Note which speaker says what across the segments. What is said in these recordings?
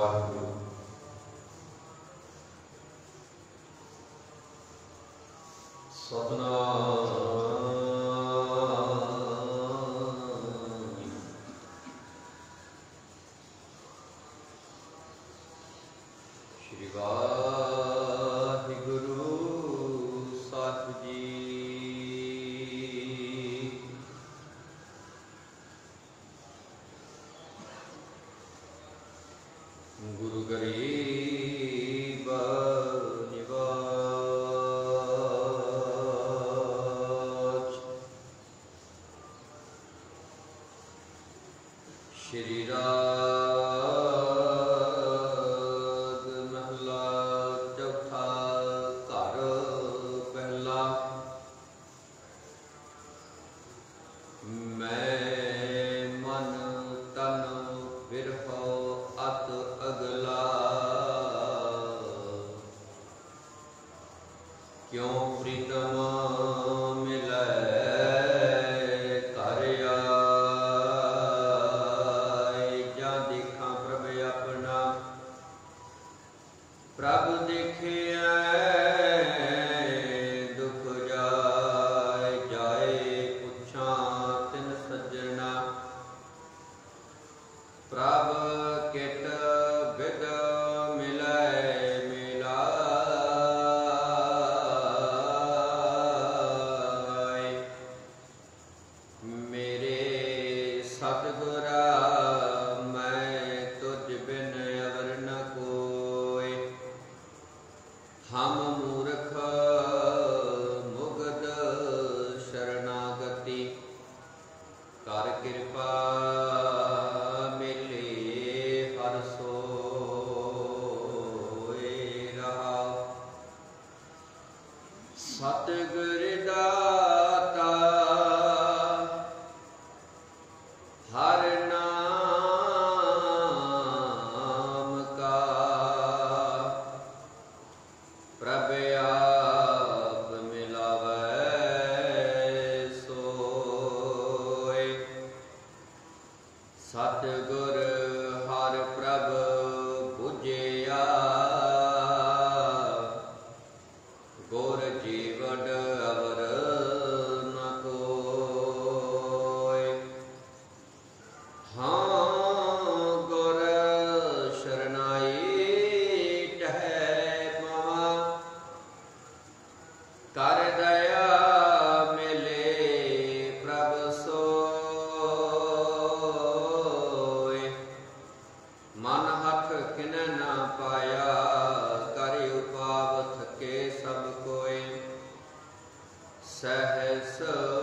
Speaker 1: Waheguru. Satnam. Shri Waheguru 他这个。Sahasa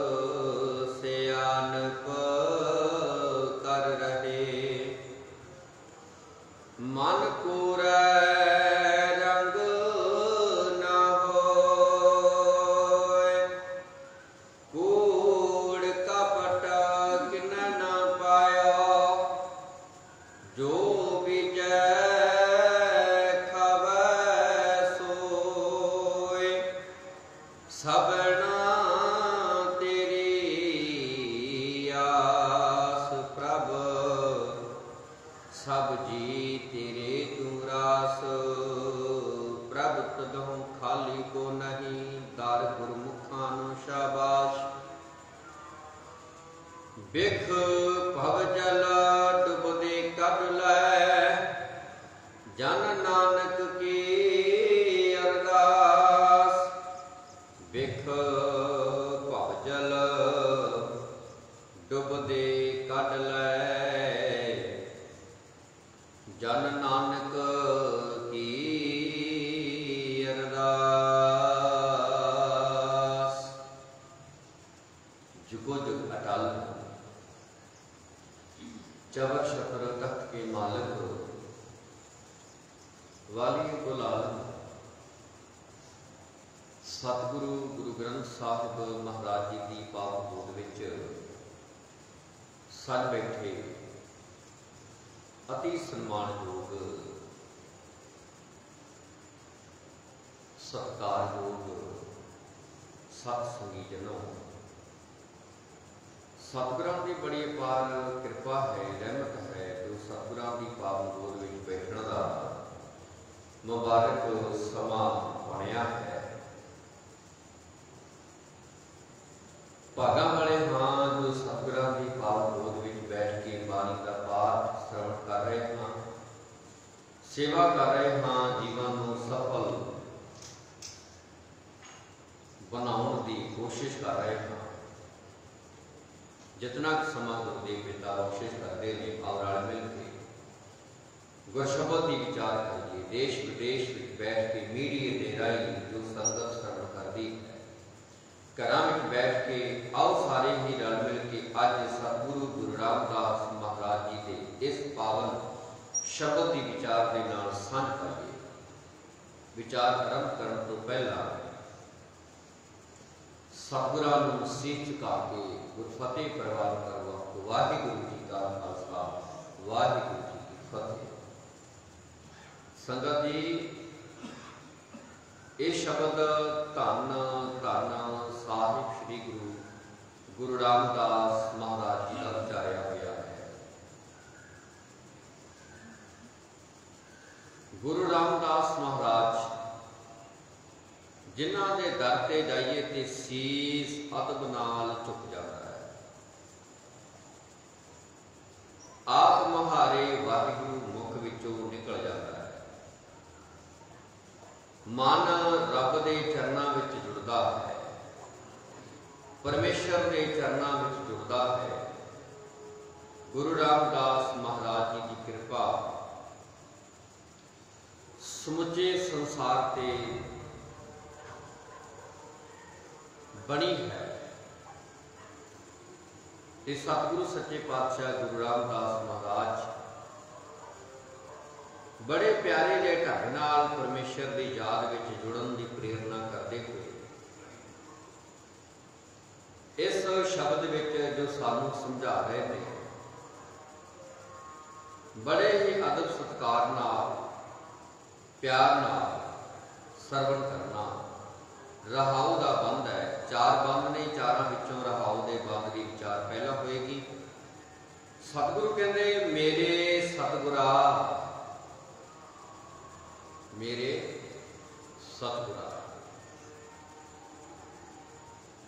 Speaker 1: ਸਤਿਗੁਰੂ ਗੁਰੂ ਗ੍ਰੰਥ ਸਾਹਿਬ ਮਹਾਰਾਜ ਜੀ ਦੀ ਪਾਵਨ ਗੋਦ ਵਿੱਚ ਸਨ ਬੈਠੇ ਅਤੀ ਸਨਮਾਨਯੋਗ, ਸਤਿਕਾਰਯੋਗ ਸਤ ਸੰਗੀ ਜਨੋ ਸਤਿਗੁਰਾਂ ਦੀ ਬੜੀ ਅਪਾਰ ਕਿਰਪਾ ਹੈ, ਰਹਿਮਤ ਹੈ ਜੋ ਸਤਿਗੁਰਾਂ ਦੀ ਪਾਵਨ ਗੋਦ ਵਿੱਚ ਬੈਠਣ ਦਾ ਮੁਬਾਰਕ ਸਮਾਂ ਬਣਿਆ ਹੈ। ਭਾਗਾਂ ਵਾਲੇ ਹਾਂ ਜੋ ਸਤਿਗੁਰਾਂ ਦੀ ਪਾਵਨ ਗੋਦ ਵਿੱਚ ਬੈਠ ਕੇ ਬਾਣੀ ਦਾ ਪਾਠ ਸ਼ਰਵਣ ਕਰ ਰਹੇ ਹਾਂ, ਸੇਵਾ ਕਰ ਰਹੇ ਹਾਂ ਜੀਵਨ ਨੂੰ ਸਫਲ ਬਣਾਉਣ ਦੀ ਕੋਸ਼ਿਸ਼ ਕਰ ਰਹੇ ਹਾਂ। ਜਿਤਨਾ ਕੁ ਸਮਾਂ ਗੁਰਦੇਵ ਪਿਤਾ ਕੋਸ਼ਿਸ਼ ਕਰਦੇ ਨੇ ਔਰ ਰਲ ਮਿਲ ਕੇ ਗੁਰਸ਼ਬਦ ਦੀ ਵਿਚਾਰ ਕਰੀਏ ਦੇਸ਼ ਵਿਦੇਸ਼ ਵਿੱਚ ਬੈਠ ਕੇ ਮੀਡੀਆ ਦੇ ਰਾਹੀਂ ਜੋ ਸੰਗਤ ਕਰਨ ਕਰਦੀ ਹੈ ਘਰਾਂ ਵਿੱਚ ਬੈਠ ਕੇ ਆਓ ਸਾਰੇ ਹੀ ਰਲ ਮਿਲ ਕੇ ਅੱਜ ਸਤਿਗੁਰੂ ਗੁਰੂ ਰਾਮਦਾਸ ਮਹਾਰਾਜ ਜੀ ਦੇ ਇਸ ਪਾਵਨ ਸ਼ਬਦ ਦੀ ਵਿਚਾਰ ਦੇ ਨਾਲ ਸਾਂਝ ਕਰੀਏ ਵਿਚਾਰ ਆਰੰਭ ਕਰਨ ਤੋਂ ਪਹਿਲਾਂ ਸਤਿਗੁਰਾਂ ਨੂੰ ਸੀਸ ਝੁਕਾ ਕੇ ਗੁਰਫਤਿਹ ਪ੍ਰਵਾਨ ਕਰਵਾ ਵਾਹਿਗੁਰੂ ਜੀ ਕਾ ਖਾਲਸਾ, ਵਾਹਿਗੁਰੂ ਜੀ ਕੀ ਫਤਿਹ। ਸੰਗਤ ਜੀ, ਇਹ ਸ਼ਬਦ ਧੰਨ ਧੰਨ ਸਾਹਿਬ ਸ੍ਰੀ ਗੁਰੂ ਗੁਰੂ ਰਾਮਦਾਸ ਮਹਾਰਾਜ ਜੀ ਦਾ ਉਚਾਰਿਆ ਹੋਇਆ ਹੈ। ਗੁਰੂ ਰਾਮਦਾਸ ਮਹਾਰਾਜ, ਜਿਨ੍ਹਾਂ ਦੇ ਦਰ ਤੇ ਜਾਈਏ ਤੇ ਸੀਸ ਅਦਬ ਨਾਲ ਝੁਕ ਜਾਂਦਾ ਹੈ। ਆਪ ਮਹਾਰੇ ਵਾਹਿਗੁਰੂ ਮੁਖ ਵਿੱਚੋਂ ਨਿਕਲ ਜਾਂਦਾ ਹੈ। ਮਨ ਰੱਬ ਦੇ ਚਰਨਾਂ ਪਰਮੇਸ਼ਰ ਦੇ ਚਰਨਾਂ ਵਿੱਚ ਜੁੜਦਾ ਹੈ। ਗੁਰੂ ਰਾਮਦਾਸ ਮਹਾਰਾਜ ਜੀ ਦੀ ਕਿਰਪਾ ਸਮੁੱਚੇ ਸੰਸਾਰ ਤੇ ਬਣੀ ਹੈ। ਤੇ ਸਤਿਗੁਰੂ ਸੱਚੇ ਪਾਤਸ਼ਾਹ ਗੁਰੂ ਰਾਮਦਾਸ ਮਹਾਰਾਜ ਬੜੇ ਪਿਆਰੇ ਜਿਹੇ ਢੰਗ ਨਾਲ ਪਰਮੇਸ਼ਰ ਦੀ ਯਾਦ ਵਿੱਚ ਜੁੜਨ ਦੀ ਪ੍ਰੇਰਣਾ ਕਰਦੇ ਹੋਏ ਇਸ ਸ਼ਬਦ ਵਿੱਚ ਜੋ ਸਾਨੂੰ ਸਮਝਾ ਰਹੇ ਨੇ, ਬੜੇ ਹੀ ਅਦਬ ਸਤਕਾਰ ਨਾਲ, ਪਿਆਰ ਨਾਲ ਸਰਵਣ ਕਰਨਾ ਰਹਾਉ ਦਾ ਬੰਦ ਹੈ। ਚਾਰ ਬੰਦ ਨੇ, ਚਾਰਾਂ ਵਿੱਚੋਂ ਰਹਾਉ ਦੇ ਬੰਦ ਦੀ ਵਿਚਾਰ ਪਹਿਲਾਂ ਹੋਏਗੀ। ਸਤਿਗੁਰੂ ਕਹਿੰਦੇ, ਮੇਰੇ ਸਤਿਗੁਰਾ ਮੇਰੇ ਸਤਿਗੁਰਾ,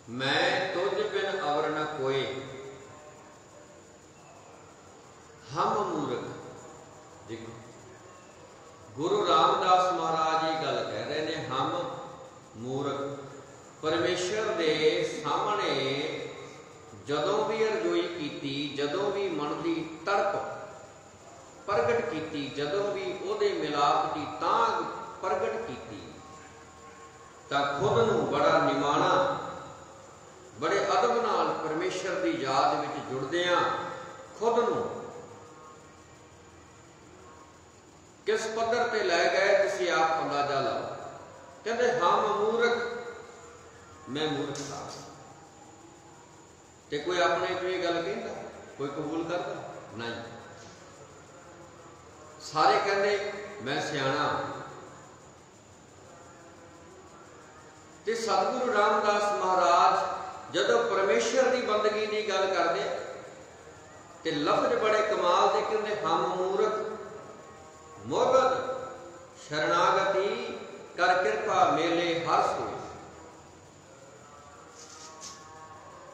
Speaker 1: ਮੈਂ ਤੁਝ ਬਿਨ ਅਵਰ ਨ ਕੋਏ। ਹਮ ਮੂਰਖ, ਦੇਖੋ, ਗੁਰੂ ਰਾਮਦਾਸ ਮਹਾਰਾਜ ਇਹ ਗੱਲ ਕਹਿ ਰਹੇ ਨੇ, ਹਮ ਮੂਰਖ, ਪਰਮੇਸ਼ਰ ਦੇ ਸਾਹਮਣੇ ਜਦੋਂ ਵੀ ਅਰਜ਼ੋਈ ਕੀਤੀ, ਜਦੋਂ ਵੀ ਮਨ ਦੀ ਤਰਕ ਪ੍ਰਗਟ ਕੀਤੀ, ਜਦੋਂ ਵੀ ਉਹਦੇ ਮਿਲਾਪ ਦੀ ਤਾਂ ਪ੍ਰਗਟ ਕੀਤੀ, ਤਾਂ ਖੁਦ ਨੂੰ ਬੜਾ ਨਿਮਾਣਾ ਬੜੇ ਅਦਬ ਨਾਲ ਪਰਮੇਸ਼ਰ ਦੀ ਯਾਦ ਵਿੱਚ ਜੁੜਦੇ ਜੁੜਦਿਆਂ ਖੁਦ ਨੂੰ ਕਿਸ ਪੱਧਰ ਤੇ ਲੈ ਗਏ, ਤੁਸੀਂ ਆਪ ਅੰਦਾਜ਼ਾ ਲਾਓ। ਕਹਿੰਦੇ ਹਮ ਮੂਰਖ। ਮੈਂ ਮੂਰਖ ਹਾਂ। ਤੇ ਕੋਈ ਆਪਣੇ ਤੋਂ ਇਹ ਗੱਲ ਕਹਿੰਦਾ? ਕੋਈ ਕਬੂਲ ਕਰਦਾ? ਨਹੀਂ। ਸਾਰੇ ਕਹਿੰਦੇ, ਮੈਂ ਸਿਆਣਾ ਤੇ ਸਤਿਗੁਰੂ ਰਾਮਦਾਸ ਮਹਾਰਾਜ ਜਦੋਂ ਪਰਮੇਸ਼ਰ ਦੀ ਬੰਦਗੀ ਦੀ ਗੱਲ ਕਰਦੇ ਤੇ ਲਫ਼ਜ਼ ਬੜੇ ਕਮਾਲ ਦੇ ਕਹਿੰਦੇ ਹਮ ਮੂਰਖ ਮੋਗਤ ਸ਼ਰਨਾਗਤੀ ਕਰ ਕਿਰਪਾ ਮੇਲੇ ਹਰ ਸੋਈ।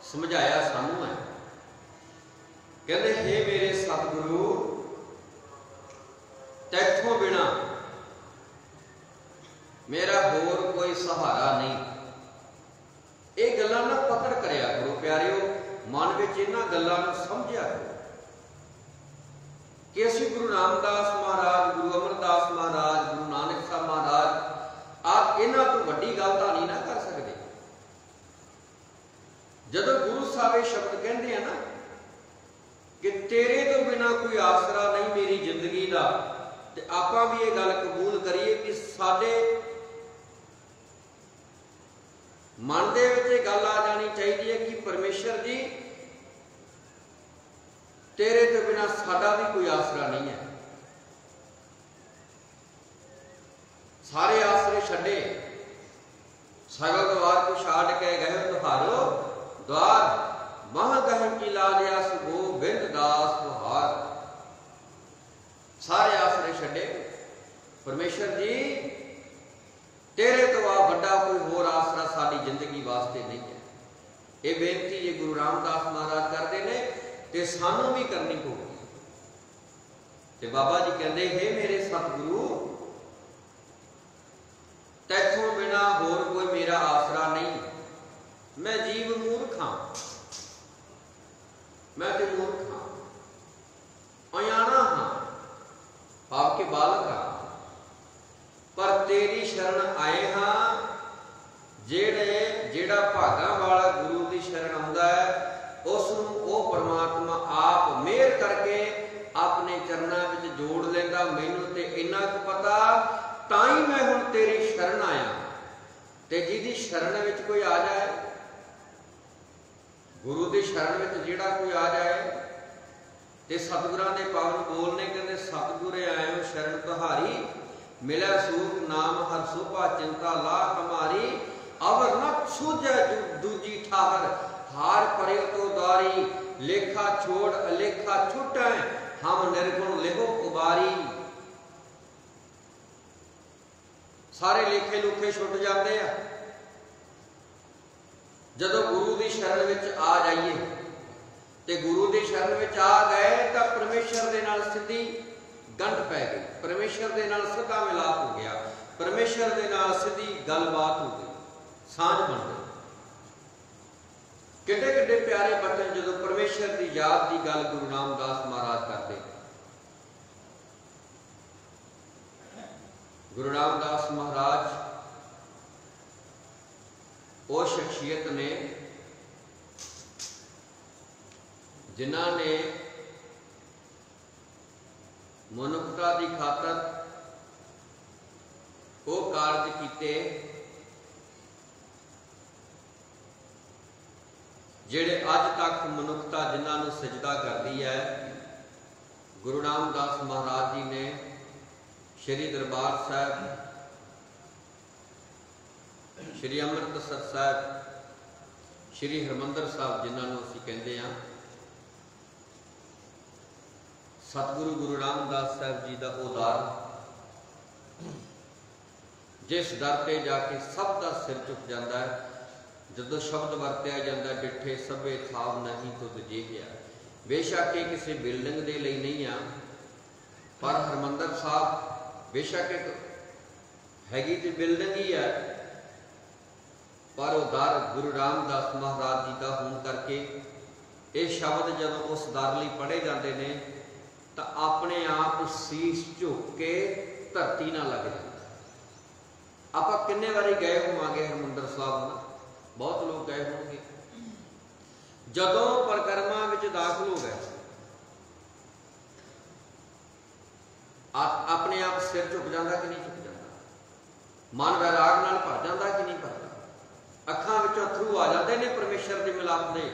Speaker 1: ਸਮਝਾਇਆ ਸਾਨੂੰ ਹੈ ਕਹਿੰਦੇ हे ਮੇਰੇ ਸਤਿਗੁਰੂ, ਤੈਥੋਂ ਬਿਨਾ ਮੇਰਾ ਹੋਰ ਕੋਈ ਸਹਾਰਾ ਨਹੀਂ। ਇਹ ਗੱਲਾਂ ਨਾ ਪਕੜ ਕਰਿਆ ਕਰੋ ਪਿਆਰਿਓ ਮਨ ਵਿੱਚ ਇਹਨਾਂ ਗੱਲਾਂ ਨੂੰ ਸਮਝਿਆ ਕਰੋ ਕਿ ਅਸੀਂ ਗੁਰੂ ਰਾਮਦਾਸ ਮਹਾਰਾਜ, ਗੁਰੂ ਅਮਰਦਾਸ ਮਹਾਰਾਜ, ਗੁਰੂ ਨਾਨਕ ਸਾਹਿਬ ਮਹਾਰਾਜ, ਆਪ ਇਹਨਾਂ ਤੋਂ ਵੱਡੀ ਗੱਲ ਤਾਂ ਨਹੀਂ ਨਾ ਕਰ ਸਕਦੇ। ਜਦੋਂ ਗੁਰੂ ਸਾਹਿਬ ਇਹ ਸ਼ਬਦ ਕਹਿੰਦੇ ਆ ਨਾ ਕਿ ਤੇਰੇ ਤੋਂ ਬਿਨਾ ਕੋਈ ਆਸਰਾ ਨਹੀਂ ਮੇਰੀ ਜ਼ਿੰਦਗੀ ਦਾ, ਤੇ ਆਪਾਂ ਵੀ ਇਹ ਗੱਲ ਕਬੂਲ ਕਰੀਏ ਕਿ ਸਾਡੇ ਮਨ ਦੇ ਵਿੱਚ ਇਹ ਗੱਲ ਆ ਜਾਣੀ ਚਾਹੀਦੀ ਹੈ ਕਿ ਪਰਮੇਸ਼ਰ ਜੀ ਤੇਰੇ ਤੋਂ ਬਿਨਾ ਸਾਡਾ ਵੀ ਕੋਈ ਆਸਰਾ ਨਹੀਂ ਹੈ। ਸਾਰੇ ਆਸਰੇ ਛੱਡੇ। ਸਗਲ ਦਵਾਰ ਕੋ ਛਾੜ ਕੇ ਗਏ ਤੁਹਾਰੋ ਦਵਾਰ ਮਹ ਗਹਿਮ ਕੀ ਲਾ ਲਿਆ ਸੁਗੋ ਬਿੰਦ ਦਾਸ ਤੁਹਾਰ ਸਾਰੇ ਆਸਰੇ ਛੱਡੇ। ਪਰਮੇਸ਼ਰ ਜੀ, ਤੇਰੇ ਤੋਂ ਆ ਵੱਡਾ ਕੋਈ ਹੋਰ ਆਸਰਾ ਸਾਡੀ ਜ਼ਿੰਦਗੀ ਵਾਸਤੇ ਨਹੀਂ ਹੈ। ਇਹ ਬੇਨਤੀ ਜੇ ਗੁਰੂ ਰਾਮਦਾਸ ਮਹਾਰਾਜ ਕਰਦੇ ਨੇ ਤੇ ਸਾਨੂੰ ਵੀ ਕਰਨੀ ਪਊਗੀ। ਤੇ ਬਾਬਾ ਜੀ ਕਹਿੰਦੇ, ਹੈ ਮੇਰੇ ਸਤਿਗੁਰੂ, ਤੈਥੋਂ ਬਿਨਾ ਹੋਰ ਕੋਈ ਮੇਰਾ ਆਸਰਾ ਨਹੀਂ। ਮੈਂ ਜੀਵ ਮੂਰਖ ਹਾਂ। ਮੈਂ ਤੇ ਮੂਰਖ ਹਾਂ। ਅਯਾਨਾ ਹਾਂ। ਪਾਪ ਕੇ ਬਾਲਕ ਹਾਂ। ਪਰ ਤੇਰੀ ਸ਼ਰਨ ਆਏ ਹਾਂ। ਜਿਹੜੇ, ਜਿਹੜਾ ਭਾਗਾਂ ਵਾਲਾ ਗੁਰੂ ਦੀ ਸ਼ਰਨ ਆਉਂਦਾ ਹੈ ਉਸ ਨੂੰ ਉਹ ਪਰਮਾਤਮਾ ਆਪ ਮਿਹਰ ਕਰਕੇ ਆਪਣੇ ਚਰਨਾਂ ਵਿੱਚ ਜੋੜ ਲੈਂਦਾ। ਮੈਨੂੰ ਤੇ ਇੰਨਾ ਕੁ ਪਤਾ, ਤਾਂ ਹੀ ਮੈਂ ਹੁਣ ਤੇਰੀ ਸ਼ਰਨ ਆਇਆ। ਤੇ ਜਿਹਦੀ ਸ਼ਰਨ ਵਿੱਚ ਕੋਈ ਆ ਜਾਏ, ਗੁਰੂ ਦੀ ਸ਼ਰਨ ਵਿੱਚ ਜਿਹੜਾ ਕੋਈ ਆ ਜਾਏ, ਤੇ ਸਤਿਗੁਰਾਂ ਦੇ ਪਾਵਨ ਬੋਲ ਨੇ ਕਹਿੰਦੇ, ਸਤਿਗੁਰੇ ਆਇਓ ਸ਼ਰਨ ਤੁਹਾਰੀ ਮਿਲਿਆ ਸੂਖ ਨਾਮ ਹਰ ਸੁਭਾ ਚਿੰਤਾ ਲਾ ਹਮਾਰੀ ਅਵਰ ਨ ਸੂਝੈ ਦੂਜੀ ਠਾਹਰ ਹਾਰ ਪਰੇ ਤੋ ਦਾਰੀ, ਲੇਖਾ ਛੋੜ, ਅਲੇਖਾ ਛੁਟੈ, ਹਮ ਨਿਰਗੁਣ ਲਿਹੋ ਉਬਾਰੀ। ਸਾਰੇ ਲੇਖੇ ਲੁਖੇ ਛੁੱਟ ਜਾਂਦੇ ਆ। ਜਦੋਂ ਗੁਰੂ ਦੀ ਸ਼ਰਨ ਵਿੱਚ ਆ ਜਾਈਏ, ਤੇ ਗੁਰੂ ਦੀ ਸ਼ਰਨ ਵਿੱਚ ਆ ਗਏ ਤਾਂ ਪਰਮੇਸ਼ਰ ਦੇ ਨਾਲ ਸਿੱਧੀ ਗੰਢ ਪੈ ਗਈ। ਪਰਮੇਸ਼ਰ ਦੇ ਨਾਲ ਸਿੱਧਾ ਮਿਲਾਪ ਹੋ ਗਿਆ। ਪਰਮੇਸ਼ਰ ਦੇ ਨਾਲ ਸਿੱਧੀ ਗੱਲਬਾਤ ਹੋ ਗਈ। ਸਾਂਝ ਬਣ ਗਈ। ਕਿੱਡੇ ਕਿੱਡੇ ਪਿਆਰੇ ਬਚਨ ਜਦੋਂ ਪਰਮੇਸ਼ਰ ਦੀ ਯਾਦ ਦੀ ਗੱਲ ਗੁਰੂ ਰਾਮਦਾਸ ਮਹਾਰਾਜ ਕਰਦੇ। ਗੁਰੂ ਰਾਮਦਾਸ ਮਹਾਰਾਜ ਉਹ ਸ਼ਖਸੀਅਤ ਨੇ ਜਿਨ੍ਹਾਂ ਨੇ ਮਨੁੱਖਤਾ ਦੀ ਖਾਤਰ ਉਹ ਕਾਰਜ ਕੀਤੇ ਜਿਹੜੇ ਅੱਜ ਤੱਕ ਮਨੁੱਖਤਾ ਜਿਨ੍ਹਾਂ ਨੂੰ ਸਜਦਾ ਕਰਦੀ ਹੈ, ਗੁਰੂ ਰਾਮਦਾਸ ਮਹਾਰਾਜ ਜੀ ਨੇ ਸ਼੍ਰੀ ਦਰਬਾਰ ਸਾਹਿਬ, ਸ਼੍ਰੀ ਅੰਮ੍ਰਿਤਸਰ ਸਾਹਿਬ, ਸ਼੍ਰੀ ਹਰਮੰਦਰ ਸਾਹਿਬ ਜਿਨ੍ਹਾਂ ਨੂੰ ਅਸੀਂ ਕਹਿੰਦੇ ਆ ਸਤਿਗੁਰੂ ਗੁਰੂ ਰਾਮਦਾਸ ਸਾਹਿਬ ਜੀ ਦਾ ਉਹ ਦਰ ਜਿਸ ਦਰ ਤੇ ਜਾ ਕੇ ਸਭ ਦਾ ਸਿਰ ਝੁਕ ਜਾਂਦਾ ਹੈ ਜਦੋਂ ਸ਼ਬਦ ਵਰਤਿਆ ਜਾਂਦਾ, ਡਿੱਠੇ ਸਭੇ ਥਾਵ ਨਹੀਂ ਤੁਧ ਜੇਹਿਆ ਬੇਸ਼ੱਕ ਇਹ ਕਿਸੇ ਬਿਲਡਿੰਗ ਦੇ ਲਈ ਨਹੀਂ ਆ, ਪਰ ਹਰਮੰਦਰ ਸਾਹਿਬ ਬੇਸ਼ੱਕ ਇੱਕ ਹੈਗੀ ਤੇ ਬਿਲਡਿੰਗ ਹੀ ਹੈ ਪਰ ਉਹ ਦਰ ਗੁਰੂ ਰਾਮਦਾਸ ਮਹਾਰਾਜ ਜੀ ਦਾ ਹੋਣ ਕਰਕੇ ਇਹ ਸ਼ਬਦ ਜਦੋਂ ਉਸ ਦਰ ਲਈ ਪੜ੍ਹੇ ਜਾਂਦੇ ਨੇ, ਤਾਂ ਆਪਣੇ ਆਪ ਸੀਸ ਝੁੱਕ ਕੇ ਧਰਤੀ ਨਾਲ ਲੱਗ ਜਾਂਦਾ। ਆਪਾਂ ਕਿੰਨੇ ਵਾਰੀ ਗਏ ਹੋਵਾਂਗੇ ਹਰਮੰਦਰ ਸਾਹਿਬ ਨਾ? ਬਹੁਤ ਲੋਕ ਗਏ ਹੋਣਗੇ। ਜਦੋਂ ਪ੍ਰਕਰਮਾਂ ਵਿੱਚ ਦਾਖਲ ਹੋ ਗਏ ਆਪਣੇ ਆਪ ਸਿਰ ਝੁਕ ਜਾਂਦਾ ਕਿ ਨਹੀਂ ਝੁਕ ਜਾਂਦਾ? ਮਨ ਵੈਰਾਗ ਨਾਲ ਭਰ ਜਾਂਦਾ ਕਿ ਨਹੀਂ ਭਰਦਾ? ਅੱਖਾਂ ਵਿੱਚ ਅਥਰੂ ਆ ਜਾਂਦੇ ਨੇ ਪਰਮੇਸ਼ਰ ਦੇ ਮਿਲਾਪ ਦੇ।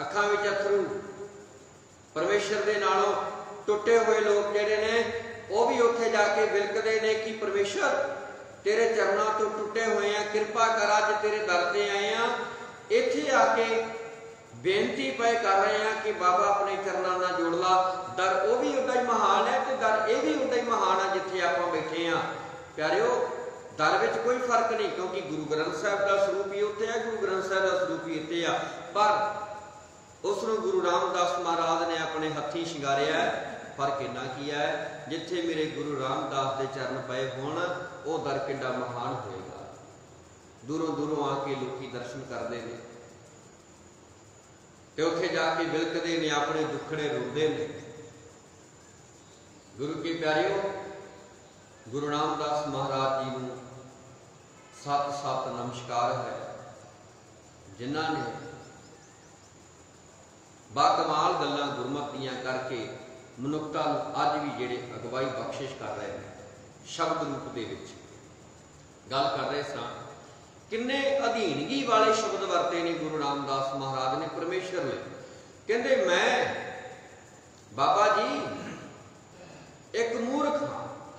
Speaker 1: ਅੱਖਾਂ ਵਿੱਚ ਅਥਰੂ ਪਰਮੇਸ਼ਰ ਦੇ ਨਾਲੋਂ ਟੁੱਟੇ ਹੋਏ ਲੋਕ ਜਿਹੜੇ ਨੇ, ਉਹ ਵੀ ਉੱਥੇ ਜਾ ਕੇ ਵਿਲਕਦੇ ਨੇ ਕਿ ਪਰਮੇਸ਼ਰ ਤੇਰੇ ਚਰਨਾਂ ਤੋਂ ਟੁੱਟੇ ਹੋਏ ਆ। ਕਿਰਪਾ ਕਰ ਅੱਜ ਤੇਰੇ ਦਰ ਤੇ ਆਏ ਆ। ਇੱਥੇ ਆ ਕੇ ਬੇਨਤੀ ਪਏ ਕਰ ਰਹੇ ਆ ਕਿ ਬਾਬਾ ਆਪਣੇ ਚਰਨਾਂ ਨਾਲ ਜੋੜ ਲਾ। ਦਰ ਉਹ ਵੀ ਉਦਾਂ ਹੀ ਮਹਾਨ ਹੈ ਤੇ ਦਰ ਇਹ ਵੀ ਉਦਾਂ ਹੀ ਮਹਾਨ ਆ ਜਿੱਥੇ ਆਪਾਂ ਬੈਠੇ ਆ। ਪਿਆਰਿਓ, ਦਰ ਵਿੱਚ ਕੋਈ ਫ਼ਰਕ ਨਹੀਂ ਕਿਉਂਕਿ ਗੁਰੂ ਗ੍ਰੰਥ ਸਾਹਿਬ ਦਾ ਸਰੂਪ ਹੀ ਉੱਥੇ ਹੈ ਗੁਰੂ ਗ੍ਰੰਥ ਸਾਹਿਬ ਦਾ ਸਰੂਪ ਹੀ ਇੱਥੇ ਆ। ਪਰ ਉਸ ਨੂੰ ਗੁਰੂ ਰਾਮਦਾਸ ਮਹਾਰਾਜ ਨੇ ਆਪਣੇ ਹੱਥੀ ਸ਼ਿੰਗਾਰਿਆ ਫ਼ਰਕ ਇੰਨਾ ਕੀ ਹੈ, ਜਿੱਥੇ ਮੇਰੇ ਗੁਰੂ ਰਾਮਦਾਸ ਦੇ ਚਰਨ ਪਏ ਹੋਣ, ਉਹ ਦਰ ਕਿੱਡਾ ਮਹਾਨ ਹੋਏਗਾ। ਦੂਰੋਂ ਦੂਰੋਂ ਆ ਕੇ ਲੋਕੀ ਦਰਸ਼ਨ ਕਰਦੇ ਨੇ। ਤੇ ਉੱਥੇ ਜਾ ਕੇ ਵਿਲਕਦੇ ਨੇ, ਆਪਣੇ ਦੁੱਖੜੇ ਰੋਂਦੇ ਨੇ। ਗੁਰੂ ਕੀ ਪਿਆਰਿਓ, ਗੁਰੂ ਰਾਮਦਾਸ ਮਹਾਰਾਜ ਜੀ ਨੂੰ ਸਤ ਸਤ ਨਮਸਕਾਰ ਹੈ, ਜਿਨ੍ਹਾਂ ਨੇ ਬਾਕਮਾਲ ਗੱਲਾਂ ਗੁਰਮਤੀਆਂ ਕਰਕੇ ਮਨੁੱਖਤਾ ਨੂੰ ਅੱਜ ਵੀ ਜਿਹੜੇ ਅਗਵਾਈ ਬਖਸ਼ਿਸ਼ ਕਰ ਰਹੇ ਨੇ, ਸ਼ਬਦ ਰੂਪ ਦੇ ਵਿੱਚ। ਗੱਲ ਕਰ ਰਹੇ ਸਾਂ, ਕਿੰਨੇ ਅਧੀਨਗੀ ਵਾਲੇ ਸ਼ਬਦ ਵਰਤੇ ਨੇ ਗੁਰੂ ਰਾਮਦਾਸ ਮਹਾਰਾਜ ਨੇ ਪਰਮੇਸ਼ਰ ਲਈ ਕਹਿੰਦੇ ਮੈਂ, ਬਾਬਾ ਜੀ, ਇੱਕ ਮੂਰਖ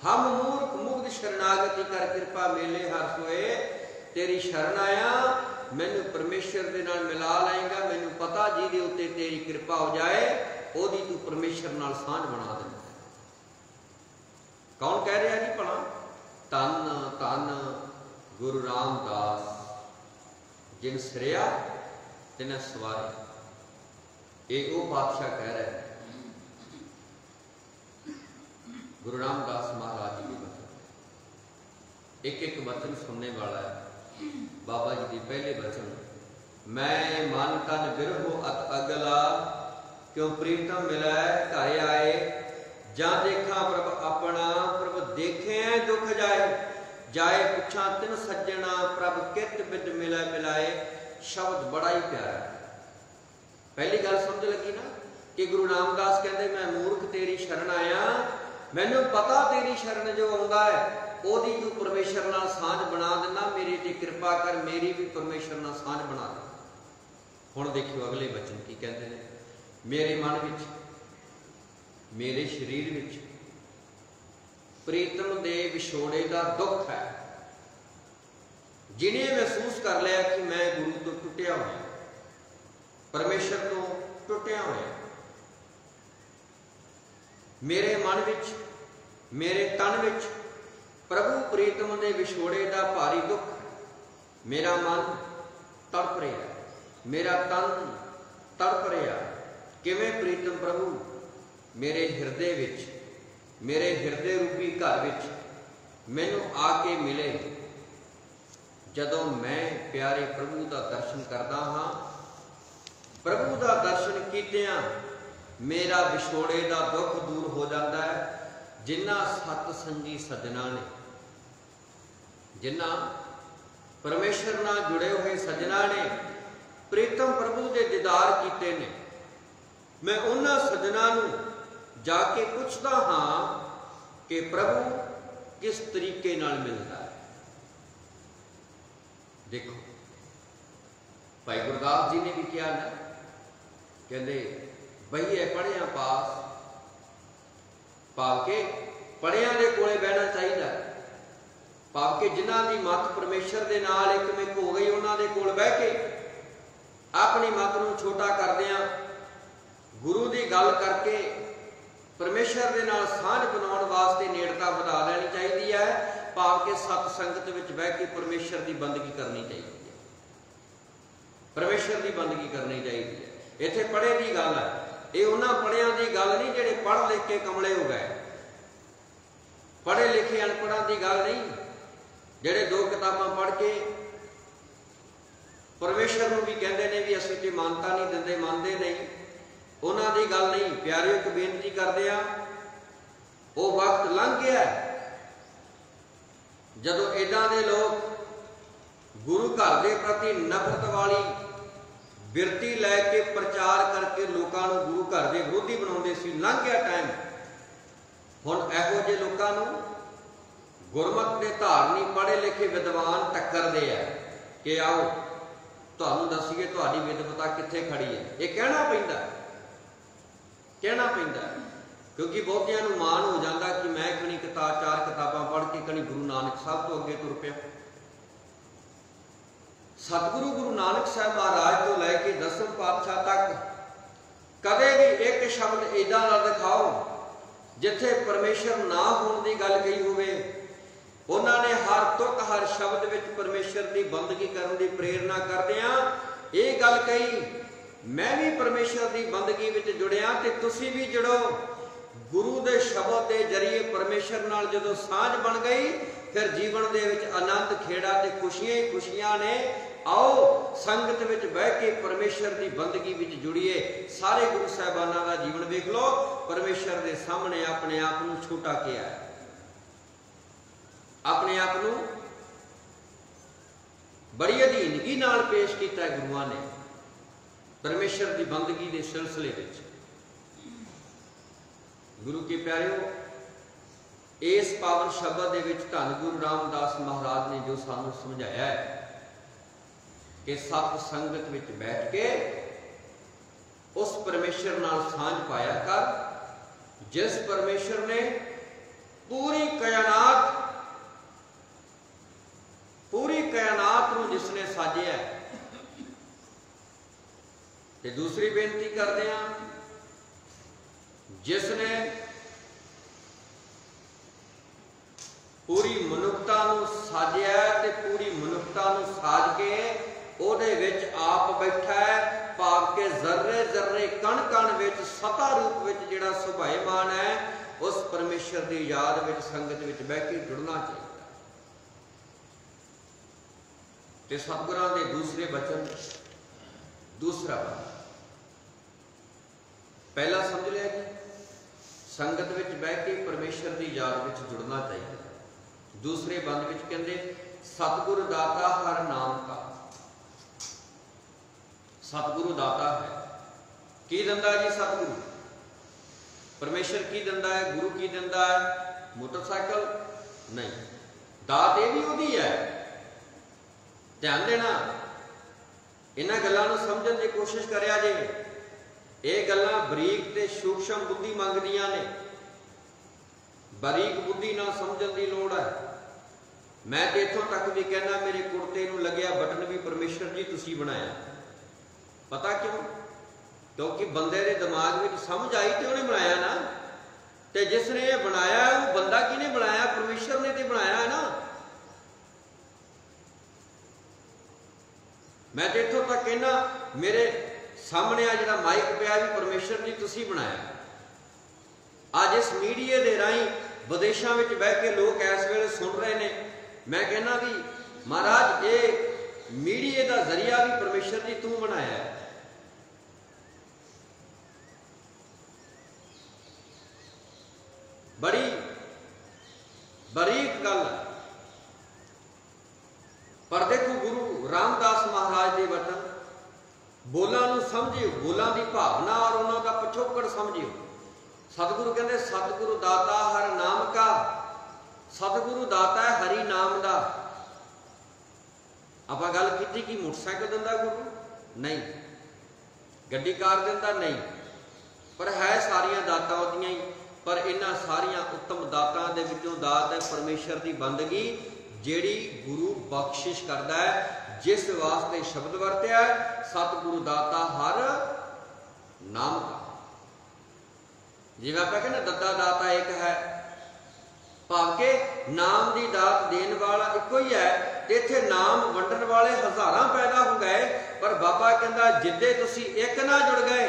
Speaker 1: ਹਮ ਮੂਰਖ ਮੁਗਧ ਸ਼ਰਨਾਗਤੀ ਕਰ ਕਿਰਪਾ ਮੇਲੇ ਹਰ ਸੋਏ। ਤੇਰੀ ਸ਼ਰਨ ਆਇਆ, ਮੈਨੂੰ ਪਰਮੇਸ਼ਰ ਦੇ ਨਾਲ ਮਿਲਾ ਲਾਏਗਾ। ਮੈਨੂੰ ਪਤਾ ਜੀ ਦੇ ਉੱਤੇ ਤੇਰੀ ਕਿਰਪਾ ਹੋ ਜਾਏ। ਉਹਦੀ ਤੂੰ ਪਰਮੇਸ਼ਰ ਨਾਲ ਸਾਂਝ ਬਣਾ ਦਿੰਦਾ ਕੌਣ ਕਹਿ ਰਿਹਾ ਜੀ ਭਲਾ? ਤਨ ਤਨ ਗੁਰੂ ਰਾਮਦਾਸ। ਜਿਨ ਸਰਿਆ, ਤਿਨ ਸਵਾਰੇ ਇਹ ਉਹ ਬਾਦਸ਼ਾਹ ਕਹਿ ਰਿਹਾ ਹੈ ਗੁਰੂ ਰਾਮਦਾਸ ਮਹਾਰਾਜ ਜੀ ਦੇ ਇੱਕ ਇੱਕ ਵਚਨ ਸੁਣਨੇ ਵਾਲਾ ਹੈ। ਬਾਬਾ ਜੀ ਦੇ ਪਹਿਲੇ ਵਚਨ, ਮੈਂ ਮਨ ਤਨ ਬਿਰਹੋ ਅਤ ਅਗਲਾ ਕਿਉ ਪ੍ਰੀਤਮ ਮਿਲੈ ਘਰ ਆਏ, ਜਾਂ ਦੇਖਾਂ ਪ੍ਰਭ ਆਪਣਾ, ਪ੍ਰਭ ਦੇਖਿਆ ਦੁਖ ਜਾਏ। ਜਾਏ ਪੁੱਛਾਂ ਤਿਨ ਸੱਜਣਾ, ਪ੍ਰਭ ਕਿਤ ਬਿਦ ਮਿਲੈ ਮਿਲਾਏ। ਸ਼ਬਦ ਬੜਾ ਹੀ ਪਿਆਰਾ ਹੈ। ਪਹਿਲੀ ਗੱਲ ਸਮਝ ਲੱਗੀ ਨਾ ਕਿ ਗੁਰੂ ਰਾਮਦਾਸ ਕਹਿੰਦੇ, ਮੈਂ ਮੂਰਖ ਤੇਰੀ ਸ਼ਰਨ ਆਇਆ। ਮੈਨੂੰ ਪਤਾ ਤੇਰੀ ਸ਼ਰਨ ਜੋ ਆਉਂਦਾ ਹੈ, ਉਹਦੀ ਤੂੰ ਪਰਮੇਸ਼ਰ ਨਾਲ ਸਾਂਝ ਬਣਾ ਦਿੰਦਾ। ਮੇਰੇ ਤੇ ਕਿਰਪਾ ਕਰ, ਮੇਰੀ ਵੀ ਪਰਮੇਸ਼ਰ ਨਾਲ ਸਾਂਝ ਬਣਾ ਦੇ। ਹੁਣ ਦੇਖਿਓ ਅਗਲੇ ਬਚਨ ਕੀ ਕਹਿੰਦੇ ਨੇ। ਮੇਰੇ ਮਨ ਵਿੱਚ, ਮੇਰੇ ਸਰੀਰ ਵਿੱਚ ਪ੍ਰੀਤਮ ਦੇ ਵਿਛੋੜੇ ਦਾ ਦੁੱਖ ਹੈ। ਜਿਨੇ ਮਹਿਸੂਸ ਕਰ ਲਿਆ ਕਿ ਮੈਂ ਗੁਰੂ ਤੋਂ ਟੁੱਟਿਆ ਹੋਇਆ ਪਰਮੇਸ਼ਰ ਤੋਂ ਟੁੱਟਿਆ ਹੋਇਆ ਮੇਰੇ ਮਨ ਵਿੱਚ, ਮੇਰੇ ਤਨ ਵਿੱਚ ਪ੍ਰਭੂ ਪ੍ਰੀਤਮ ਦੇ ਵਿਛੋੜੇ ਦਾ ਭਾਰੀ ਦੁੱਖ ਮੇਰਾ ਮਨ ਤੜਪ ਰਿਹਾ ਮੇਰਾ ਤਨ ਤੜਪ ਰਿਹਾ ਕਿਵੇਂ ਪ੍ਰੀਤਮ ਪ੍ਰਭੂ? ਮੇਰੇ ਹਿਰਦੇ ਵਿੱਚ, ਮੇਰੇ ਹਿਰਦੇ ਰੂਪੀ ਘਰ ਵਿੱਚ ਮੈਨੂੰ ਆ ਕੇ ਮਿਲੇ। ਜਦੋਂ ਮੈਂ ਪਿਆਰੇ ਪ੍ਰਭੂ ਦਾ ਦਰਸ਼ਨ ਕਰਦਾ ਹਾਂ, ਪ੍ਰਭੂ ਦਾ ਦਰਸ਼ਨ ਕੀਤਿਆਂ ਮੇਰਾ ਵਿਛੋੜੇ ਦਾ ਦੁੱਖ ਦੂਰ ਹੋ ਜਾਂਦਾ ਹੈ ਜਿਨ੍ਹਾਂ ਸਤ ਸੰਜੀ ਸਜਣਾ ਨੇ। ਜਿਨ੍ਹਾਂ ਪਰਮੇਸ਼ਰ ਨਾਲ ਜੁੜੇ ਹੋਏ ਸਜਣਾ ਨੇ, ਪ੍ਰੀਤਮ ਪ੍ਰਭੂ ਦੇ ਦੀਦਾਰ ਕੀਤੇ ਨੇ। ਮੈਂ ਉਹਨਾਂ ਸਜਣਾ ਨੂੰ ਜਾ ਕੇ ਪੁੱਛਦਾ ਹਾਂ ਕਿ ਪ੍ਰਭੂ ਕਿਸ ਤਰੀਕੇ ਨਾਲ ਮਿਲਦਾ ਹੈ। ਦੇਖੋ, ਭਾਈ ਗੁਰਦਾਸ ਜੀ ਨੇ ਵੀ ਕਿਹਾ ਨਾ, ਕਹਿੰਦੇ ਬਈਏ ਪੜਿਆ ਪਾਸ, ਭਾਵ ਕੇ ਪੜਿਆਂ ਦੇ ਕੋਲੇ ਬਹਿਣਾ ਚਾਹੀਦਾ ਭਾਵ ਕੇ ਜਿਨ੍ਹਾਂ ਦੀ ਮਤ ਪਰਮੇਸ਼ਰ ਦੇ ਨਾਲ ਇੱਕ ਮਿਕ ਹੋ ਗਈ, ਉਹਨਾਂ ਦੇ ਕੋਲ ਬਹਿ ਕੇ ਆਪਣੀ ਮੱਤ ਨੂੰ ਛੋਟਾ ਕਰਦਿਆਂ ਗੁਰੂ ਦੀ ਗੱਲ ਕਰਕੇ ਪਰਮੇਸ਼ਰ ਦੇ ਨਾਲ ਸਾਂਝ ਬਣਾਉਣ ਵਾਸਤੇ ਨੇੜਤਾ ਵਧਾ ਲੈਣੀ ਚਾਹੀਦੀ ਹੈ। ਭਾਵ ਕਿ ਸਤ ਸੰਗਤ ਵਿੱਚ ਬਹਿ ਕੇ ਪਰਮੇਸ਼ਰ ਦੀ ਬੰਦਗੀ ਕਰਨੀ ਚਾਹੀਦੀ ਹੈ। ਪਰਮੇਸ਼ਰ ਦੀ ਬੰਦਗੀ ਕਰਨੀ ਚਾਹੀਦੀ ਹੈ। ਇੱਥੇ ਪੜ੍ਹੇ ਦੀ ਗੱਲ ਹੈ। ਇਹ ਉਹਨਾਂ ਪੜਿਆਂ ਦੀ ਗੱਲ ਨਹੀਂ ਜਿਹੜੇ ਪੜ੍ਹ ਲਿਖ ਕੇ ਕਮਲੇ ਹੋ ਗਏ। ਪੜ੍ਹੇ ਲਿਖੇ ਅਨਪੜਾਂ ਦੀ ਗੱਲ ਨਹੀਂ। ਜਿਹੜੇ ਦੋ ਕਿਤਾਬਾਂ ਪੜ੍ਹ ਕੇ ਪਰਮੇਸ਼ਰ ਨੂੰ ਵੀ ਕਹਿੰਦੇ ਨੇ ਵੀ ਅਸੀਂ ਤੇ ਮਾਨਤਾ ਨਹੀਂ ਦਿੰਦੇ, ਮੰਨਦੇ ਨਹੀਂ। ਉਹਨਾਂ ਦੀ ਗੱਲ ਨਹੀਂ, ਪਿਆਰਿਓ, ਇੱਕ ਬੇਨਤੀ ਕਰਦੇ ਆ। ਉਹ ਵਕਤ ਲੰਘ ਗਿਆ ਜਦੋਂ ਇਦਾਂ ਦੇ ਲੋਕ ਗੁਰੂ ਘਰ ਦੇ ਪ੍ਰਤੀ ਨਫ਼ਰਤ ਵਾਲੀ ਬਿਰਤੀ ਲੈ ਕੇ ਪ੍ਰਚਾਰ ਕਰਕੇ ਲੋਕਾਂ ਨੂੰ ਗੁਰੂ ਘਰ ਦੇ ਵਿਰੋਧੀ ਬਣਾਉਂਦੇ ਸੀ, ਲੰਘ ਗਿਆ ਟਾਈਮ ਹੁਣ ਇਹੋ ਜਿਹੇ ਲੋਕਾਂ ਨੂੰ ਗੁਰਮਤ ਦੇ ਧਾਰਨੀ ਪੜ੍ਹੇ ਲਿਖੇ ਵਿਦਵਾਨ ਟੱਕਰਦੇ ਆ ਕਿ ਆਓ, ਤੁਹਾਨੂੰ ਦੱਸੀਏ ਤੁਹਾਡੀ ਵਿਦਵਤਾ ਕਿੱਥੇ ਖੜੀ ਹੈ। ਇਹ ਕਹਿਣਾ ਪੈਂਦਾ। ਕਹਿਣਾ ਪੈਂਦਾ ਕਿਉਂਕਿ ਬਹੁਤਿਆਂ ਨੂੰ ਮਾਣ ਹੋ ਜਾਂਦਾ ਕਿ ਮੈਂ ਕਣੀ ਕਿਤਾਬ ਚਾਰ ਕਿਤਾਬਾਂ ਪੜ੍ਹ ਕੇ ਕਣੀ ਗੁਰੂ ਨਾਨਕ ਸਾਹਿਬ ਤੋਂ ਅੱਗੇ ਤੁਰ ਪਿਆ। ਸਤਿਗੁਰੂ ਗੁਰੂ ਨਾਨਕ ਸਾਹਿਬ ਮਹਾਰਾਜ ਤੋਂ ਲੈ ਕੇ ਦਸਮ ਪਾਤਸ਼ਾਹ ਤੱਕ ਕਦੇ ਵੀ ਇੱਕ ਸ਼ਬਦ ਇਦਾਂ ਦਾ ਦਿਖਾਓ, ਜਿੱਥੇ ਪਰਮੇਸ਼ਰ ਨਾ ਹੋਣ ਦੀ ਗੱਲ ਕਹੀ ਹੋਵੇ। ਉਹਨਾਂ ਨੇ ਹਰ ਤੁਕ, ਹਰ ਸ਼ਬਦ ਵਿੱਚ ਪਰਮੇਸ਼ਰ ਦੀ ਬੰਦਗੀ ਕਰਨ ਦੀ ਪ੍ਰੇਰਣਾ ਕਰਦਿਆਂ ਇਹ ਗੱਲ ਕਹੀ ਮੈਂ ਵੀ ਪਰਮੇਸ਼ਰ ਦੀ ਬੰਦਗੀ ਵਿੱਚ ਜੁੜਿਆ ਤੇ ਤੁਸੀਂ ਵੀ ਜੁੜੋ। ਗੁਰੂ ਦੇ ਸ਼ਬਦ ਦੇ ਜਰੀਏ ਪਰਮੇਸ਼ਰ ਨਾਲ ਜਦੋਂ ਸਾਂਝ ਬਣ ਗਈ, ਫਿਰ ਜੀਵਨ ਦੇ ਵਿੱਚ ਆਨੰਦ, ਖੇੜਾ ਤੇ ਖੁਸ਼ੀਆਂ ਹੀ ਖੁਸ਼ੀਆਂ ਨੇ। ਆਓ, ਸੰਗਤ ਵਿੱਚ ਬਹਿ ਕੇ ਪਰਮੇਸ਼ਰ ਦੀ ਬੰਦਗੀ ਵਿੱਚ ਜੁੜੀਏ। ਸਾਰੇ ਗੁਰੂ ਸਾਹਿਬਾਨਾਂ ਦਾ ਜੀਵਨ ਵੇਖ ਲਓ। ਪਰਮੇਸ਼ਰ ਦੇ ਸਾਹਮਣੇ ਆਪਣੇ ਆਪ ਨੂੰ ਛੋਟਾ ਕਿਹਾ ਆਪਣੇ ਆਪ ਨੂੰ ਬੜੀ ਅਧੀਨਗੀ ਨਾਲ ਪੇਸ਼ ਕੀਤਾ ਗੁਰੂਆਂ ਨੇ। ਪਰਮੇਸ਼ਰ ਦੀ ਬੰਦਗੀ ਦੇ ਸਿਲਸਿਲੇ ਵਿੱਚ। ਗੁਰੂ ਕੇ ਪਿਆਰਿਓ, ਇਸ ਪਾਵਨ ਸ਼ਬਦ ਦੇ ਵਿੱਚ ਧੰਨ ਗੁਰੂ ਰਾਮਦਾਸ ਮਹਾਰਾਜ ਨੇ ਜੋ ਸਾਨੂੰ ਸਮਝਾਇਆ ਹੈ ਕਿ ਸਤ ਸੰਗਤ ਵਿੱਚ ਬੈਠ ਕੇ ਉਸ ਪਰਮੇਸ਼ਰ ਨਾਲ ਸਾਂਝ ਪਾਇਆ ਕਰ, ਜਿਸ ਪਰਮੇਸ਼ਰ ਨੇ ਪੂਰੀ ਕਾਇਨਾਤ ਪੂਰੀ ਕਾਇਨਾਤ ਨੂੰ ਜਿਸ ਨੇ ਸਾਜਿਆ ਤੇ ਦੂਸਰੀ ਬੇਨਤੀ ਕਰਦੇ ਹਾਂ ਜਿਸ ਨੇ ਪੂਰੀ ਮਨੁੱਖਤਾ ਨੂੰ ਸਾਜਿਆ ਤੇ ਪੂਰੀ ਮਨੁੱਖਤਾ ਨੂੰ ਸਾਜ ਕੇ ਉਹਦੇ ਵਿੱਚ ਆਪ ਬੈਠਾ ਹੈ, ਭਾਵ ਕੇ ਜ਼ਰਰੇ ਜ਼ਰਰੇ ਕਣ ਕਣ ਵਿੱਚ, ਸਤਾ ਰੂਪ ਵਿੱਚ ਜਿਹੜਾ ਸੁਭਾਏਮਾਨ ਹੈ, ਉਸ ਪਰਮੇਸ਼ਰ ਦੀ ਯਾਦ ਵਿੱਚ, ਸੰਗਤ ਵਿੱਚ ਬਹਿ ਕੇ ਜੁੜਨਾ ਚਾਹੀਦਾ ਤੇ ਸਤਿਗੁਰਾਂ ਦੇ ਦੂਸਰੇ ਬਚਨ ਦੂਸਰਾ ਪਹਿਲਾ ਸਮਝ ਲਿਆ ਜੀ, ਸੰਗਤ ਵਿੱਚ ਬਹਿ ਕੇ ਪਰਮੇਸ਼ਰ ਦੀ ਯਾਦ ਵਿੱਚ ਜੁੜਨਾ ਚਾਹੀਦਾ ਦੂਸਰੇ ਬੰਦ ਵਿੱਚ ਕਹਿੰਦੇ, ਸਤਿਗੁਰ ਦਾਤਾ ਹਰ ਨਾਮ ਕਾ। ਸਤਿਗੁਰੂ ਦਾਤਾ ਹੈ। ਕੀ ਦਿੰਦਾ ਜੀ ਸਤਿਗੁਰੂ? ਪਰਮੇਸ਼ਰ ਕੀ ਦਿੰਦਾ ਹੈ? ਗੁਰੂ ਕੀ ਦਿੰਦਾ ਹੈ? ਮੋਟਰਸਾਈਕਲ? ਨਹੀਂ। ਦਾਤ ਇਹ ਵੀ ਉਹਦੀ ਹੈ। ਧਿਆਨ ਦੇਣਾ ਇਹਨਾਂ ਗੱਲਾਂ ਨੂੰ ਸਮਝਣ ਦੀ ਕੋਸ਼ਿਸ਼ ਕਰਿਆ ਜੇ। ਇਹ ਗੱਲਾਂ ਬਰੀਕ ਤੇ ਸੂਖਸ਼ਮ ਬੁੱਧੀ ਮੰਗਦੀਆਂ ਨੇ। ਬਰੀਕ ਬੁੱਧੀ ਨਾਲ ਸਮਝਣ ਦੀ ਲੋੜ ਹੈ। ਮੈਂ ਤੇ ਇਥੋਂ ਤੱਕ ਵੀ ਕਹਿਣਾ ਮੇਰੇ ਕੁਰਤੇ ਨੂੰ ਲੱਗਿਆ ਬਟਨ ਵੀ ਪਰਮੇਸ਼ਰ ਜੀ ਤੁਸੀਂ ਬਣਾਇਆ। ਪਤਾ ਕਿਉਂ? ਕਿਉਂਕਿ ਬੰਦੇ ਦੇ ਦਿਮਾਗ ਵਿੱਚ ਸਮਝ ਆਈ ਤੇ ਉਹਨੇ ਬਣਾਇਆ ਨਾ। ਤੇ ਜਿਸ ਨੇ ਇਹ ਬਣਾਇਆ, ਉਹ ਬੰਦਾ ਕਿਹਨੇ ਬਣਾਇਆ? ਪਰਮੇਸ਼ਰ ਨੇ ਤੇ ਬਣਾਇਆ ਹੈ ਨਾ। ਮੈਂ ਤੇ ਇੱਥੋਂ ਤੱਕ ਕਹਿਣਾ ਮੇਰੇ ਸਾਹਮਣੇ ਆ ਜਿਹੜਾ ਮਾਈਕ ਪਿਆ ਵੀ ਪਰਮੇਸ਼ਰ ਜੀ ਤੁਸੀਂ ਬਣਾਇਆ। ਅੱਜ ਇਸ ਮੀਡੀਆ ਦੇ ਰਾਹੀਂ ਵਿਦੇਸ਼ਾਂ ਵਿੱਚ ਬਹਿ ਕੇ ਲੋਕ ਇਸ ਵੇਲੇ ਸੁਣ ਰਹੇ ਨੇ। ਮੈਂ ਕਹਿੰਦਾ ਵੀ ਮਹਾਰਾਜ, ਇਹ ਮੀਡੀਆ ਦਾ ਜ਼ਰੀਆ ਵੀ ਪਰਮੇਸ਼ਰ ਜੀ ਤੂੰ ਬਣਾਇਆ ਬੜੀ ਬਰੀਕ ਗੱਲ ਪਰ ਦੇਖੋ ਗੁਰੂ ਰਾਮਦਾਸ ਮਹਾਰਾਜ ਦੇ ਵਚਨ ਬੋਲਾਂ ਨੂੰ ਸਮਝਿਓ ਬੋਲਾਂ ਦੀ ਭਾਵਨਾ ਔਰ ਉਹਨਾਂ ਦਾ ਪਿਛੋਕੜ ਸਮਝਿਓ ਸਤਿਗੁਰੂ ਕਹਿੰਦੇ, ਸਤਿਗੁਰੂ ਦਾਤਾ ਹਰ ਨਾਮ ਕਾ, ਸਤਿਗੁਰੂ ਦਾਤਾ ਹੈ ਹਰੀ ਨਾਮ ਦਾ। ਆਪਾਂ ਗੱਲ ਕੀਤੀ ਕਿ ਮੋਟਰਸਾਈਕਲ ਦਿੰਦਾ ਗੁਰੂ? ਨਹੀਂ। ਗੱਡੀ ਕਾਰ ਦਿੰਦਾ? ਨਹੀਂ। ਪਰ ਹੈ ਸਾਰੀਆਂ ਦਾਤਾਂ ਉਹਦੀਆਂ ਹੀ, ਪਰ ਇਹਨਾਂ ਸਾਰੀਆਂ ਉੱਤਮ ਦਾਤਾਂ ਦੇ ਵਿੱਚੋਂ ਦਾਤ ਹੈ ਪਰਮੇਸ਼ਰ ਦੀ ਬੰਦਗੀ, ਜਿਹੜੀ ਗੁਰੂ ਬਖਸ਼ਿਸ਼ ਕਰਦਾ ਹੈ। ਜਿਸ ਵਾਸਤੇ ਸ਼ਬਦ ਵਰਤਿਆ ਸਤਿਗੁਰੂ ਦਾਤਾ ਹਰ ਨਾਮ ਦਾ। ਜਿਵੇਂ ਆਪਾਂ ਕਹਿੰਦੇ ਦੱਦਾ ਦਾਤਾ ਇੱਕ ਹੈ। ਭਾਵ ਕਿ ਨਾਮ ਦੀ ਦਾਤ ਦੇਣ ਵਾਲਾ ਇੱਕੋ ਹੀ ਹੈ ਤੇ ਇੱਥੇ ਨਾਮ ਵੰਡਣ ਵਾਲੇ ਹਜ਼ਾਰਾਂ ਪੈਦਾ ਹੋ ਗਏ, ਪਰ ਬਾਬਾ ਕਹਿੰਦਾ, ਜਿੱਦੇ ਤੁਸੀਂ ਇੱਕ ਨਾ ਜੁੜ ਗਏ,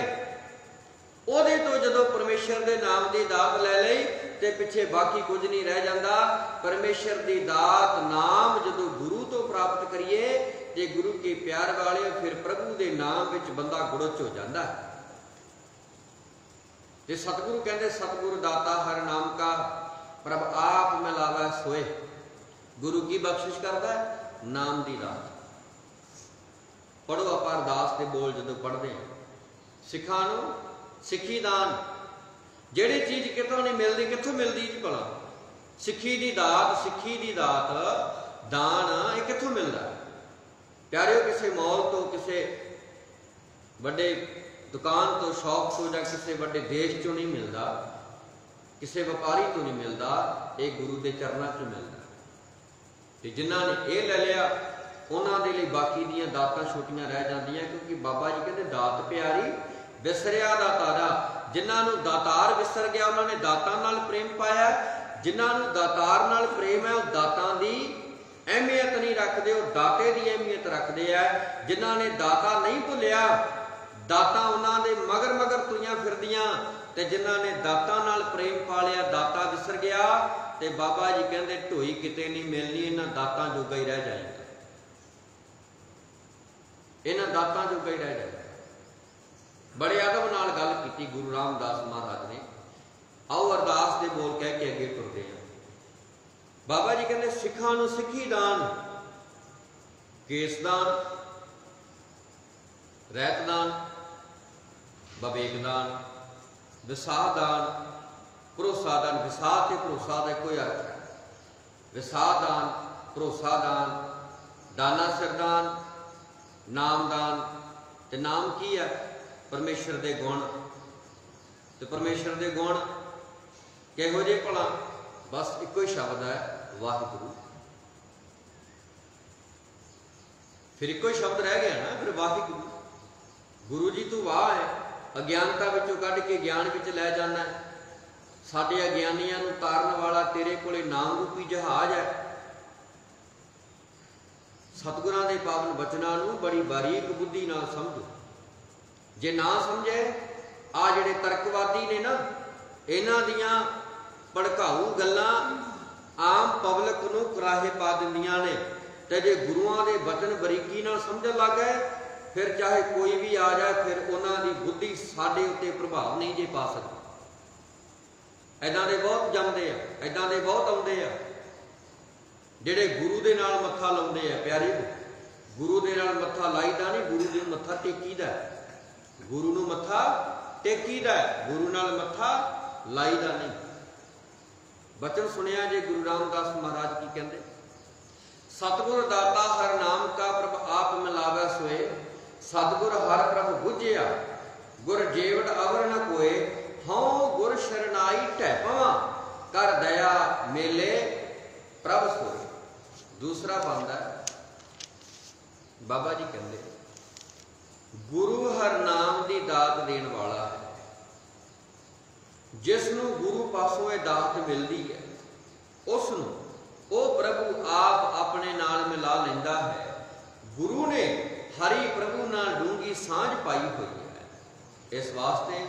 Speaker 1: ਉਹਦੇ ਤੋਂ ਜਦੋਂ ਪਰਮੇਸ਼ਰ ਦੇ ਨਾਮ ਦੀ ਦਾਤ ਲੈ ਲਈ ਤੇ ਪਿੱਛੇ ਬਾਕੀ ਕੁਝ ਨਹੀਂ ਰਹਿ ਜਾਂਦਾ, ਪਰਮੇਸ਼ਰ ਦੀ ਦਾਤ ਨਾਮ ਜਦੋਂ ਗੁਰੂ ਤੋਂ ਪ੍ਰਾਪਤ ਕਰੀਏ ਜੇ ਗੁਰੂ ਕੇ ਪਿਆਰ ਵਾਲੇ ਫਿਰ ਪ੍ਰਭੂ ਦੇ ਨਾਮ ਵਿੱਚ ਬੰਦਾ ਗੁੜਚ ਹੋ ਜਾਂਦਾ ਤੇ ਸਤਿਗੁਰੂ ਕਹਿੰਦੇ, ਸਤਿਗੁਰ ਦਾਤਾ ਹਰ ਨਾਮ ਕਾ, ਪ੍ਰਭ ਆਪ ਮਿਲਾਵਾ ਸੋਏ। ਗੁਰੂ ਕੀ ਬਖਸ਼ਿਸ਼ ਕਰਦਾ ਹੈ? ਨਾਮ ਦੀ ਦਾਤ ਪੜੋ ਆਪਾਂ ਅਰਦਾਸ ਦੇ ਬੋਲ ਜਦੋਂ ਪੜਦੇ ਹਾਂ। ਸਿੱਖਾਂ ਨੂੰ ਸਿੱਖੀ ਦਾਨ। ਜਿਹੜੀ ਚੀਜ਼ ਕਿਤੋਂ ਨਹੀਂ ਮਿਲਦੀ, ਕਿੱਥੋਂ ਮਿਲਦੀ ਜੀ ਭਲਾ? ਸਿੱਖੀ ਦੀ ਦਾਤ, ਸਿੱਖੀ ਦੀ ਦਾਤ, ਦਾਨ ਇਹ ਕਿੱਥੋਂ ਮਿਲਦਾ? ਪਿਆਰਿਓ, ਕਿਸੇ ਮੌਲ ਤੋਂ, ਕਿਸੇ ਵੱਡੇ ਦੁਕਾਨ ਤੋਂ, ਸ਼ੌਪ ਤੋਂ ਜਾਂ ਕਿਸੇ ਵੱਡੇ ਦੇਸ਼ ਚੋਂ ਨਹੀਂ ਮਿਲਦਾ, ਕਿਸੇ ਵਪਾਰੀ ਤੋਂ ਨਹੀਂ ਮਿਲਦਾ, ਇਹ ਗੁਰੂ ਦੇ ਚਰਨਾਂ 'ਚ ਮਿਲਦਾ। ਤੇ ਜਿਨ੍ਹਾਂ ਨੇ ਇਹ ਲੈ ਲਿਆ, ਉਹਨਾਂ ਦੇ ਲਈ ਬਾਕੀ ਦੀਆਂ ਦਾਤਾਂ ਛੋਟੀਆਂ ਰਹਿ ਜਾਂਦੀਆਂ, ਕਿਉਂਕਿ ਬਾਬਾ ਜੀ ਕਹਿੰਦੇ, ਦਾਤ ਪਿਆਰੀ, ਵਿਸਰਿਆ ਦਾ ਤਾਰਾ। ਜਿਨ੍ਹਾਂ ਨੂੰ ਦਾਤਾਰ ਵਿਸਰ ਗਿਆ, ਉਹਨਾਂ ਨੇ ਦਾਤਾਂ ਨਾਲ ਪ੍ਰੇਮ ਪਾਇਆ। ਜਿਨ੍ਹਾਂ ਨੂੰ ਦਾਤਾਰ ਨਾਲ ਪ੍ਰੇਮ ਹੈ, ਉਹ ਦਾਤਾਂ ਦੀ ਅਹਿਮੀਅਤ ਨਹੀਂ ਰੱਖਦੇ, ਉਹ ਦਾਤੇ ਦੀ ਅਹਿਮੀਅਤ ਰੱਖਦੇ ਆ, ਜਿਨ੍ਹਾਂ ਨੇ ਦਾਤਾ ਨਹੀਂ ਭੁੱਲਿਆ, ਦਾਤਾਂ ਉਹਨਾਂ ਦੇ ਮਗਰ ਮਗਰ ਤੁਰੀਆਂ ਫਿਰਦੀਆਂ, ਤੇ ਜਿਨ੍ਹਾਂ ਨੇ ਦਾਤਾਂ ਨਾਲ ਪ੍ਰੇਮ ਪਾ ਲਿਆ ਦਾਤਾ ਵਿਸਰ ਗਿਆ, ਤੇ ਬਾਬਾ ਜੀ ਕਹਿੰਦੇ, ਢੋਈ ਕਿਤੇ ਨਹੀਂ ਮਿਲਣੀ, ਇਹਨਾਂ ਦਾਤਾਂ ਜੋਗਾ ਹੀ ਰਹਿ ਜਾਏਗਾ। ਇਹਨਾਂ ਦਾਤਾਂ ਜੋਗਾ ਹੀ ਰਹਿ ਜਾਏਗਾ। ਬੜੇ ਅਦਬ ਨਾਲ ਗੱਲ ਕੀਤੀ ਗੁਰੂ ਰਾਮਦਾਸ ਮਹਾਰਾਜ ਨੇ। ਆਓ ਅਰਦਾਸ ਦੇ ਬੋਲ ਕਹਿ ਕੇ ਅੱਗੇ ਤੁਰਦੇ ਹਾਂ। ਬਾਬਾ ਜੀ ਕਹਿੰਦੇ ਸਿੱਖਾਂ ਨੂੰ ਸਿੱਖੀ ਦਾਨ, ਕੇਸ ਦਾਨ, ਰਹਿਤ ਦਾਨ, ਬਵੇਕ ਦਾਨ, ਵਿਸਾਹ ਦਾਨ, ਭਰੋਸਾ ਦਾਨ, ਵਿਸਾਹ ਤੇ ਭਰੋਸਾ ਦਾ ਕੋਈ ਅਰਥ ਹੈ। ਵਿਸਾਹ ਦਾਨ, ਭਰੋਸਾ ਦਾਨ, ਦਾਨਾ ਸਰਦਾਨ ਨਾਮ ਦਾਨ, ਤੇ ਨਾਮ ਕੀ ਹੈ? ਪਰਮੇਸ਼ਰ ਦੇ ਗੁਣ। ਤੇ ਪਰਮੇਸ਼ਰ ਦੇ ਗੁਣ ਕਿਹੋ ਜਿਹੇ ਭਲਾ? ਬਸ ਇੱਕੋ ਹੀ ਸ਼ਬਦ ਹੈ। ਵਾਹਿਗੁਰੂ। ਫਿਰ ਇੱਕੋ ਹੀ ਸ਼ਬਦ ਰਹਿ ਗਿਆ ਨਾ, ਫਿਰ ਵਾਹਿਗੁਰੂ। ਗੁਰੂ ਜੀ, ਤੂੰ ਵਾਹ ਹੈ। ਅਗਿਆਨਤਾ ਵਿੱਚੋਂ ਕੱਢ ਕੇ ਗਿਆਨ ਵਿੱਚ ਲੈ ਜਾਣਾ ਸਾਡੇ ਅਗਿਆਨੀਆਂ ਨੂੰ ਤਾਰਨ ਵਾਲਾ ਤੇਰੇ ਕੋਲੇ ਨਾਮ ਰੂਪੀ ਜਹਾਜ਼ ਹੈ। ਸਤਿਗੁਰਾਂ ਦੇ ਪਾਵਨ ਬਚਨਾਂ ਨੂੰ ਬੜੀ ਬਾਰੀਕ ਬੁੱਧੀ ਨਾਲ ਸਮਝੋ। ਜੇ ਨਾ ਸਮਝੇ ਆ ਜਿਹੜੇ ਤਰਕਵਾਦੀ ਨੇ ਨਾ, ਇਹਨਾਂ ਦੀਆਂ ਭੜਕਾਊ ਗੱਲਾਂ ਆਮ ਪਬਲਿਕ ਨੂੰ ਕਰਾਹੇ ਪਾ ਦਿੰਦੀਆਂ ਨੇ ਤੇ ਜੇ ਗੁਰੂਆਂ ਦੇ ਬਚਨ ਬਰੀਕੀ ਨਾਲ ਸਮਝਣ ਲੱਗ ਗਏ, ਫਿਰ ਚਾਹੇ ਕੋਈ ਵੀ ਆ ਜਾਏ, ਫਿਰ ਉਹਨਾਂ ਦੀ ਬੁੱਧੀ ਸਾਡੇ ਉੱਤੇ ਪ੍ਰਭਾਵ ਨਹੀਂ ਜੇ ਪਾ ਸਕਦੀ। ਐਦਾਂ ਦੇ ਬਹੁਤ ਜੰਮਦੇ ਆ ਐਦਾਂ ਦੇ ਬਹੁਤ ਆਉਂਦੇ ਆ। ਜਿਹੜੇ ਗੁਰੂ ਦੇ ਨਾਲ ਮੱਥਾ ਲਾਉਂਦੇ ਆ, ਪਿਆਰੇ ਗੁਰੂ ਦੇ ਨਾਲ ਮੱਥਾ ਲਾਈਦਾ ਨਹੀਂ, ਗੁਰੂ ਦੇ ਮੱਥਾ ਟੇਕੀਦਾ ਗੁਰੂ ਨੂੰ ਮੱਥਾ ਟੇਕੀਦਾ ਗੁਰੂ ਨਾਲ ਮੱਥਾ ਲਾਈਦਾ ਨਹੀਂ। ਬਚਨ ਸੁਣਿਆ ਜੇ ਗੁਰੂ ਰਾਮਦਾਸ ਮਹਾਰਾਜ ਕੀ ਕਹਿੰਦੇ? ਸਤਿਗੁਰ ਦਾਤਾ ਹਰ ਨਾਮ ਕਾ ਪ੍ਰਭ ਆਪ ਮਿਲਾਵੇ ਸੋਏ, ਸਤਿਗੁਰ ਹਰ ਪ੍ਰਭ ਬੁਝਿਆ, ਗੁਰ ਜੀਵੜ ਅਵਰ ਨ ਕੋਏ, ਹਉ ਗੁਰ ਸ਼ਰਨਾਈ ਢੈ ਕਰ ਦਇਆ ਮੇਲੇ ਪ੍ਰਭ ਸੋਏ। ਦੂਸਰਾ ਬੰਦਾ ਬਾਬਾ ਜੀ ਕਹਿੰਦੇ, ਗੁਰੂ ਹਰ ਨਾਮ ਦੀ ਦਾਤ ਦੇਣ ਵਾਲਾ ਹੈ। ਜਿਸ ਨੂੰ ਗੁਰੂ ਪਾਸੋਂ ਇਹ ਦਾਤ ਮਿਲਦੀ ਹੈ ਉਸ ਨੂੰ ਉਹ ਪ੍ਰਭੂ ਆਪ ਆਪਣੇ ਨਾਲ ਮਿਲਾ ਲੈਂਦਾ ਹੈ। ਗੁਰੂ ਨੇ ਹਰੀ ਪ੍ਰਭੂ ਨਾਲ ਡੂੰਗੀ ਸਾਂਝ ਪਾਈ ਹੋਈ ਹੈ। ਇਸ ਵਾਸਤੇ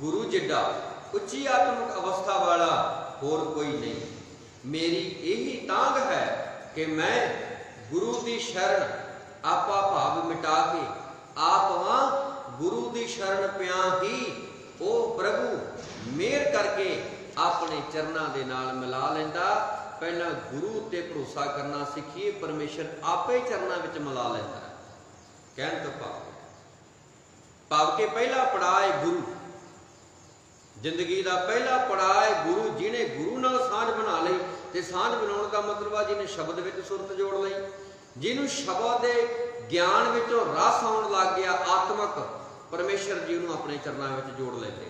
Speaker 1: ਗੁਰੂ ਜਿੱਡਾ ਉੱਚੀ ਆਤਮਿਕ ਅਵਸਥਾ ਵਾਲਾ ਹੋਰ ਕੋਈ ਨਹੀਂ। ਮੇਰੀ ਇਹੀ ਤਾਂਗ ਹੈ ਕਿ ਮੈਂ ਗੁਰੂ ਦੀ ਸ਼ਰਨ ਆਪਾ ਭਾਵ ਮਿਟਾ ਕੇ ਆਪ ਵਾਂ ਗੁਰੂ ਦੀ ਸ਼ਰਨ ਪਿਆ ਹੀ ਉਹ ਪ੍ਰਭੂ ਮਿਹਰ ਕਰਕੇ ਆਪਣੇ ਚਰਨਾਂ ਦੇ ਨਾਲ ਮਿਲਾ ਲੈਂਦਾ। ਪਹਿਲਾਂ ਗੁਰੂ ਤੇ ਭਰੋਸਾ ਕਰਨਾ ਸਿੱਖੀਏ, ਪਰਮੇਸ਼ਰ ਆਪੇ ਚਰਨਾਂ ਵਿੱਚ ਮਿਲਾ ਲੈਂਦਾ। ਕਹਿਣ ਤੋਂ ਭਾਵ ਭਾਵ ਕੇ ਪਹਿਲਾ ਪੜਾਅ ਹੈ ਗੁਰੂ। ਜ਼ਿੰਦਗੀ ਦਾ ਪਹਿਲਾ ਪੜਾਅ ਹੈ ਗੁਰੂ, ਜਿਹਨੇ ਗੁਰੂ ਨਾਲ ਸਾਂਝ ਬਣਾ ਲਈ ਤੇ ਸਾਂਝ ਬਣਾਉਣ ਦਾ ਮਤਲਬ ਆ ਜਿਹਨੇ ਸ਼ਬਦ ਵਿੱਚ ਸੁਰਤ ਜੋੜ ਲਈ। ਜਿਹਨੂੰ ਸ਼ਬਦ ਦੇ ਗਿਆਨ ਵਿੱਚੋਂ ਰਸ ਆਉਣ ਲੱਗ ਗਿਆ ਆਤਮਕ, ਪਰਮੇਸ਼ਰ ਜੀ ਨੂੰ ਆਪਣੇ ਚਰਨਾਂ ਵਿੱਚ ਜੋੜ ਲੈਂਦੇ।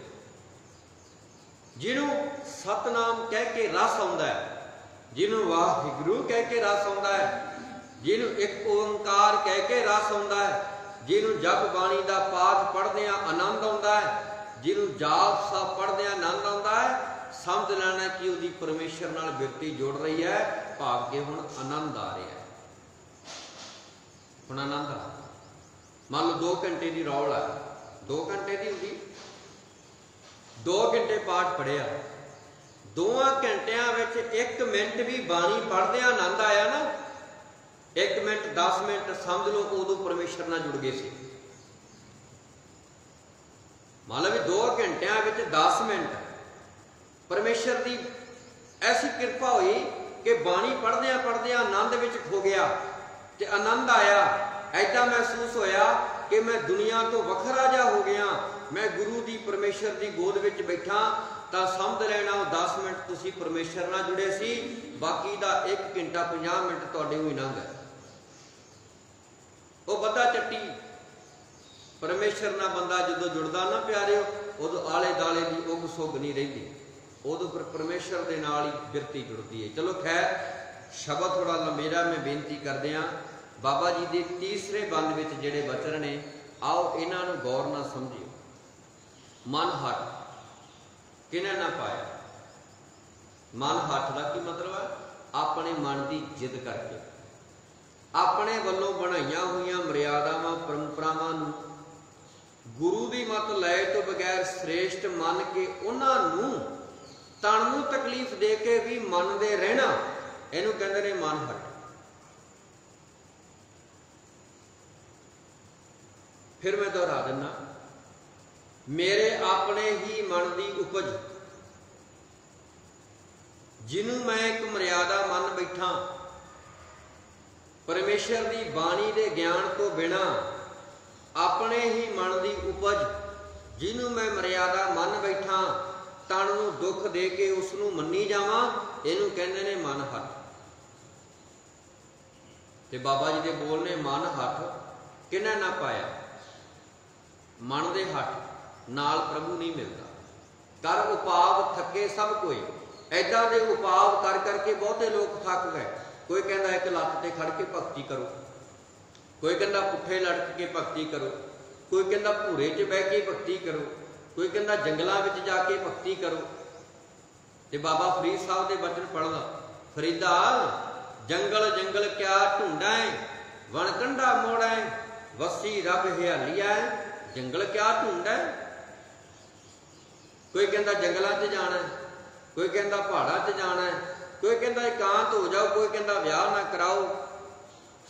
Speaker 1: ਜਿਹਨੂੰ ਸਤਨਾਮ ਕਹਿ ਕੇ ਰਸ ਆਉਂਦਾ ਹੈ, ਜਿਹਨੂੰ ਵਾਹਿਗੁਰੂ ਕਹਿ ਕੇ ਰਸ ਆਉਂਦਾ ਹੈ, ਜਿਹਨੂੰ ਇੱਕ ਓੰਕਾਰ ਕਹਿ ਕੇ ਰਸ ਆਉਂਦਾ ਹੈ, ਜਿਹਨੂੰ ਜਪ ਬਾਣੀ ਦਾ ਪਾਠ ਪੜ੍ਹਦਿਆਂ ਆਨੰਦ ਆਉਂਦਾ ਹੈ, ਜਿਹਨੂੰ ਜਾਪ ਸਾਹਿਬ ਪੜ੍ਹਦਿਆਂ ਆਨੰਦ ਆਉਂਦਾ ਹੈ, ਸਮਝ ਲੈਣਾ ਕਿ ਉਹਦੀ ਪਰਮੇਸ਼ਰ ਨਾਲ ਬਿਰਤੀ ਜੁੜ ਰਹੀ ਹੈ ਭਾਵ ਕਿ ਹੁਣ ਆਨੰਦ ਆ ਰਿਹਾ ਹੈ। ਹੁਣ ਆਨੰਦ ਆ ਮੰਨ ਲਓ 2 ਘੰਟੇ ਦੀ ਰੌਲ ਹੈ 2 ਘੰਟੇ ਦੀ ਹੁੰਦੀ। 2 ਘੰਟੇ ਪਾਠ ਪੜਿਆ ਦੋਵਾਂ ਘੰਟਿਆਂ ਵਿੱਚ 1 ਮਿੰਟ ਵੀ ਬਾਣੀ ਪੜ੍ਹਦਿਆਂ ਆਨੰਦ ਆਇਆ ਨਾ। 1 ਮਿੰਟ 10 ਮਿੰਟ ਸਮਝ ਲਓ, ਉਦੋਂ ਪਰਮੇਸ਼ਰ ਨਾਲ ਜੁੜ ਗਏ ਸੀ। ਮੰਨ ਲਓ ਵੀ 2 ਘੰਟਿਆਂ ਵਿੱਚ 10 ਮਿੰਟ। ਪਰਮੇਸ਼ਰ ਦੀ ਐਸੀ ਕਿਰਪਾ ਹੋਈ ਕਿ ਬਾਣੀ ਪੜ੍ਹਦਿਆਂ ਪੜ੍ਹਦਿਆਂ ਆਨੰਦ ਵਿੱਚ ਖੋ ਗਿਆ ਤੇ ਆਨੰਦ ਆਇਆ। ਐਦਾਂ ਮਹਿਸੂਸ ਹੋਇਆ ਕਿ ਮੈਂ ਦੁਨੀਆ ਤੋਂ ਵੱਖਰਾ ਜਾ ਹੋ ਗਿਆ। ਮੈਂ ਗੁਰੂ ਦੀ ਪਰਮੇਸ਼ਰ ਦੀ ਗੋਦ ਵਿੱਚ ਬੈਠਾ ਤਾਂ ਸਮਝ ਲੈਣਾ ਉਹ 10 ਮਿੰਟ ਤੁਸੀਂ ਪਰਮੇਸ਼ਰ ਨਾਲ ਜੁੜੇ ਸੀ, ਬਾਕੀ ਦਾ 1 ਘੰਟਾ 50 ਮਿੰਟ ਤੁਹਾਡੇ ਹੋਈ ਲੰਘ ਗਏ ਉਹ ਬੰਦਾ ਚੱਟੀ। ਪਰਮੇਸ਼ਰ ਨਾਲ ਬੰਦਾ ਜਦੋਂ ਜੁੜਦਾ ਨਾ ਪਿਆਰਿਓ, ਉਦੋਂ ਆਲੇ ਦਾਲੇ ਦੀ ਉਗ ਸੁਗ ਨਹੀਂ ਰਹਿੰਦੀ। ਉਦੋਂ ਫਿਰ ਪਰਮੇਸ਼ਰ ਦੇ ਨਾਲ ਹੀ ਬਿਰਤੀ ਜੁੜਦੀ ਹੈ ਚਲੋ ਖੈਰ, ਸ਼ਬਦ ਥੋੜਾ ਲੰਮੇਰਾ ਮੈਂ ਬੇਨਤੀ ਕਰਦੇ ਆ ਬਾਬਾ ਜੀ ਦੇ ਤੀਸਰੇ ਬੰਦ ਵਿੱਚ ਜਿਹੜੇ ਬਚਨ ਨੇ, ਆਓ ਇਹਨਾਂ ਨੂੰ ਗੌਰ ਨਾਲ ਸਮਝਿਓ। ਮਨ ਹਟ ਕਿਨੇ ਨਾ ਪਾਇਆ? ਮਨ ਹੱਥ ਦਾ ਕੀ ਮਤਲਬ ਹੈ? ਆਪਣੇ ਮਨ ਦੀ ਜਿੱਦ ਕਰਕੇ। ਆਪਣੇ ਵੱਲੋਂ ਬਣਾਈਆਂ ਹੋਈਆਂ ਮਰਿਆਦਾਵਾਂ, ਪਰੰਪਰਾਵਾਂ ਨੂੰ ਗੁਰੂ ਦੀ ਮਤ ਲੈ ਤੋਂ ਬਗੈਰ ਸ੍ਰੇਸ਼ਟ ਮੰਨ ਕੇ ਉਹਨਾਂ ਨੂੰ ਤਨ ਨੂੰ ਤਕਲੀਫ ਦੇ ਕੇ ਵੀ ਮੰਨਦੇ ਰਹਿਣਾ, ਇਹਨੂੰ ਕਹਿੰਦੇ ਨੇ ਮਨ ਹਟ ਫਿਰ ਮੈਂ ਦੁਹਰਾ ਦਿੰਦਾ। ਮੇਰੇ ਆਪਣੇ ਹੀ ਮਨ ਦੀ ਉਪਜ। ਜਿਹਨੂੰ ਮੈਂ ਇੱਕ ਮਰਿਆਦਾ ਮੰਨ ਬੈਠਾ, ਪਰਮੇਸ਼ਰ ਦੀ ਬਾਣੀ ਦੇ ਗਿਆਨ ਤੋਂ ਬਿਨਾ ਆਪਣੇ ਹੀ ਮਨ ਦੀ ਉਪਜ ਜਿਹਨੂੰ ਮੈਂ ਮਰਿਆਦਾ ਮੰਨ ਬੈਠਾ, ਤਨ ਨੂੰ ਦੁੱਖ ਦੇ ਕੇ ਉਸ ਨੂੰ ਮੰਨੀ ਜਾਵਾਂ, ਇਹਨੂੰ ਕਹਿੰਦੇ ਨੇ ਮਨ ਹੱਥ। ਤੇ ਬਾਬਾ ਜੀ ਦੇ ਬੋਲ ਨੇ ਮਨ ਹੱਥ ਕਿੰਨਾ ਨਾ ਪਾਇਆ? ਮਨ ਦੇ ਹੱਥ। ਨਾਲ ਪ੍ਰਭੂ ਨਹੀਂ ਮਿਲਦਾ। ਕਰ ਉਪਾਵ ਥੱਕੇ ਸਭ ਕੋਈ। ਐਦਾਂ ਦੇ ਉਪਾਵ ਕਰ ਕਰਕੇ ਬਹੁਤੇ ਲੋਕ ਥੱਕ ਗਏ। ਕੋਈ ਕਹਿੰਦਾ ਇੱਕ ਲੱਤ ਤੇ ਖੜ ਕੇ ਭਗਤੀ ਕਰੋ। ਕੋਈ ਕਹਿੰਦਾ ਪੁੱਠੇ ਲੜਕ ਕੇ ਭਗਤੀ ਕਰੋ। ਕੋਈ ਕਹਿੰਦਾ ਭੂਰੇ 'ਚ ਬਹਿ ਕੇ ਭਗਤੀ ਕਰੋ। ਕੋਈ ਕਹਿੰਦਾ ਜੰਗਲਾਂ ਵਿੱਚ ਜਾ ਕੇ ਭਗਤੀ ਕਰੋ। ਤੇ ਬਾਬਾ ਫਰੀਦ ਸਾਹਿਬ ਦੇ ਬਚਨ ਪੜ੍ਹਦਾ ਫਰੀਦਾ, ਜੰਗਲ ਜੰਗਲ ਕਿਆ ਢੂੰਡਾਂ ਵਣ ਕੰਡਾ ਮੋੜੈ ਵਸੀ ਰੱਬ ਹਿਆਲੀਐ ਜੰਗਲ ਕਿਆ ਢੂੰਡੈ ਕੋਈ ਕਹਿੰਦਾ ਜੰਗਲਾਂ 'ਚ ਜਾਣਾ ਕੋਈ ਕਹਿੰਦਾ ਪਹਾੜਾਂ 'ਚ ਜਾਣਾ ਕੋਈ ਕਹਿੰਦਾ ਇਕਾਂਤ ਹੋ ਜਾਓ, ਕੋਈ ਕਹਿੰਦਾ ਵਿਆਹ ਨਾ ਕਰਾਓ,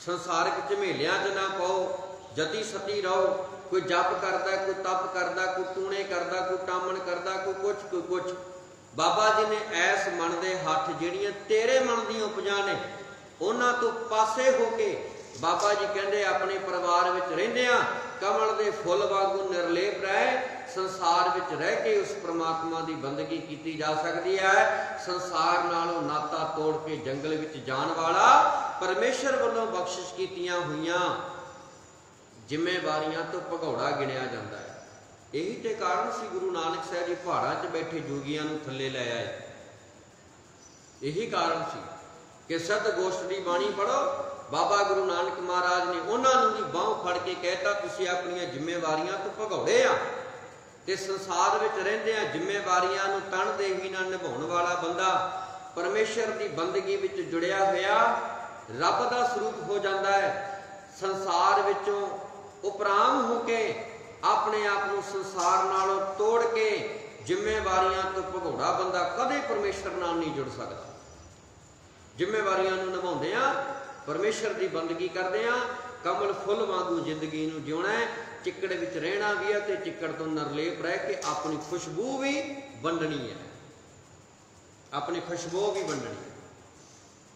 Speaker 1: ਸੰਸਾਰਿਕ ਝਮੇਲਿਆਂ 'ਚ ਨਾ ਪਾਓ, ਜਤੀ ਸਤੀ ਰਹੋ, ਕੋਈ ਜਪ ਕਰਦਾ, ਕੋਈ ਤਪ ਕਰਦਾ, ਕੋਈ ਟੂਣੇ ਕਰਦਾ, ਕੋਈ ਟਾਮਣ ਕਰਦਾ, ਕੋਈ ਕੁਛ ਕੋਈ ਕੁਛ। ਬਾਬਾ ਜੀ ਨੇ ਐਸ ਮਨ ਦੇ ਹੱਥ ਜਿਹੜੀਆਂ ਤੇਰੇ ਮਨ ਦੀਆਂ ਉਪਜਾਂ ਨੇ, ਉਹਨਾਂ ਤੋਂ ਪਾਸੇ ਹੋ ਕੇ ਬਾਬਾ ਜੀ ਕਹਿੰਦੇ, ਆਪਣੇ ਪਰਿਵਾਰ ਵਿੱਚ ਰਹਿੰਦੇ ਆ ਕਮਲ ਦੇ ਫੁੱਲ ਵਾਂਗੂ ਨਿਰਲੇਪ ਰਹਿ ਸੰਸਾਰ ਵਿੱਚ ਰਹਿ ਕੇ ਉਸ ਪ੍ਰਮਾਤਮਾ ਦੀ ਬੰਦਗੀ ਕੀਤੀ ਜਾ ਸਕਦੀ ਹੈ। ਸੰਸਾਰ ਨਾਲੋਂ ਨਾਤਾ ਤੋੜ ਕੇ ਜੰਗਲ ਵਿੱਚ ਜਾਣ ਵਾਲਾ ਪਰਮੇਸ਼ਰ ਵੱਲੋਂ ਬਖਸ਼ਿਸ਼ ਕੀਤੀਆਂ ਹੋਈਆਂ ਜ਼ਿੰਮੇਵਾਰੀਆਂ ਤੋਂ ਭਗੌੜਾ ਗਿਣਿਆ ਜਾਂਦਾ ਹੈ। ਇਹੀ ਤੇ ਕਾਰਨ ਸੀ ਗੁਰੂ ਨਾਨਕ ਸਾਹਿਬ ਜੀ ਪਹਾੜਾਂ 'ਚ ਬੈਠੇ ਜੋਗੀਆਂ ਨੂੰ ਥੱਲੇ ਲੈ ਆਏ। ਇਹੀ ਕਾਰਨ ਸੀ ਕਿ ਸਤ ਗੋਸ਼ਟ ਦੀ ਬਾਣੀ ਪੜੋ ਬਾਬਾ ਗੁਰੂ ਨਾਨਕ ਮਹਾਰਾਜ ਨੇ ਉਹਨਾਂ ਨੂੰ ਵੀ ਬਾਹ ਫੜ ਕੇ ਕਹਿਤਾ, ਤੁਸੀਂ ਆਪਣੀਆਂ ਜ਼ਿੰਮੇਵਾਰੀਆਂ ਤੋਂ ਭਗੌੜੇ ਆ। ਤੇ ਸੰਸਾਰ ਵਿੱਚ ਰਹਿੰਦਿਆਂ ਜ਼ਿੰਮੇਵਾਰੀਆਂ ਨੂੰ ਤਣਦੇ ਨਾਲ ਨਿਭਾਉਣ ਵਾਲਾ ਬੰਦਾ ਪਰਮੇਸ਼ਰ ਦੀ ਬੰਦਗੀ ਵਿੱਚ ਜੁੜਿਆ ਹੋਇਆ ਰੱਬ ਦਾ ਸਰੂਪ ਹੋ ਜਾਂਦਾ ਹੈ। ਸੰਸਾਰ ਵਿੱਚੋਂ ਉਪਰਾਮ ਹੋ ਕੇ ਆਪਣੇ ਆਪ ਨੂੰ ਸੰਸਾਰ ਨਾਲੋਂ ਤੋੜ ਕੇ ਜ਼ਿੰਮੇਵਾਰੀਆਂ ਤੋਂ ਭਗੌੜਾ ਬੰਦਾ ਕਦੇ ਪਰਮੇਸ਼ਰ ਨਾਲ ਨਹੀਂ ਜੁੜ ਸਕਦਾ। ਜ਼ਿੰਮੇਵਾਰੀਆਂ ਨੂੰ ਨਿਭਾਉਂਦੇ ਆ, ਪਰਮੇਸ਼ਰ ਦੀ ਬੰਦਗੀ ਕਰਦੇ ਆ, ਕਮਲ ਫੁੱਲ ਵਾਂਗੂ ਜ਼ਿੰਦਗੀ ਨੂੰ ਜਿਉਣਾ ਹੈ। ਚਿੱਕੜ ਵਿੱਚ ਰਹਿਣਾ ਵੀ ਹੈ ਤੇ ਚਿੱਕੜ ਤੋਂ ਨਰਲੇਪ ਰਹਿ ਕੇ ਆਪਣੀ ਖੁਸ਼ਬੂ ਵੀ ਵੰਡਣੀ ਹੈ ਆਪਣੀ ਖੁਸ਼ਬੂ ਵੀ ਵੰਡਣੀ ਹੈ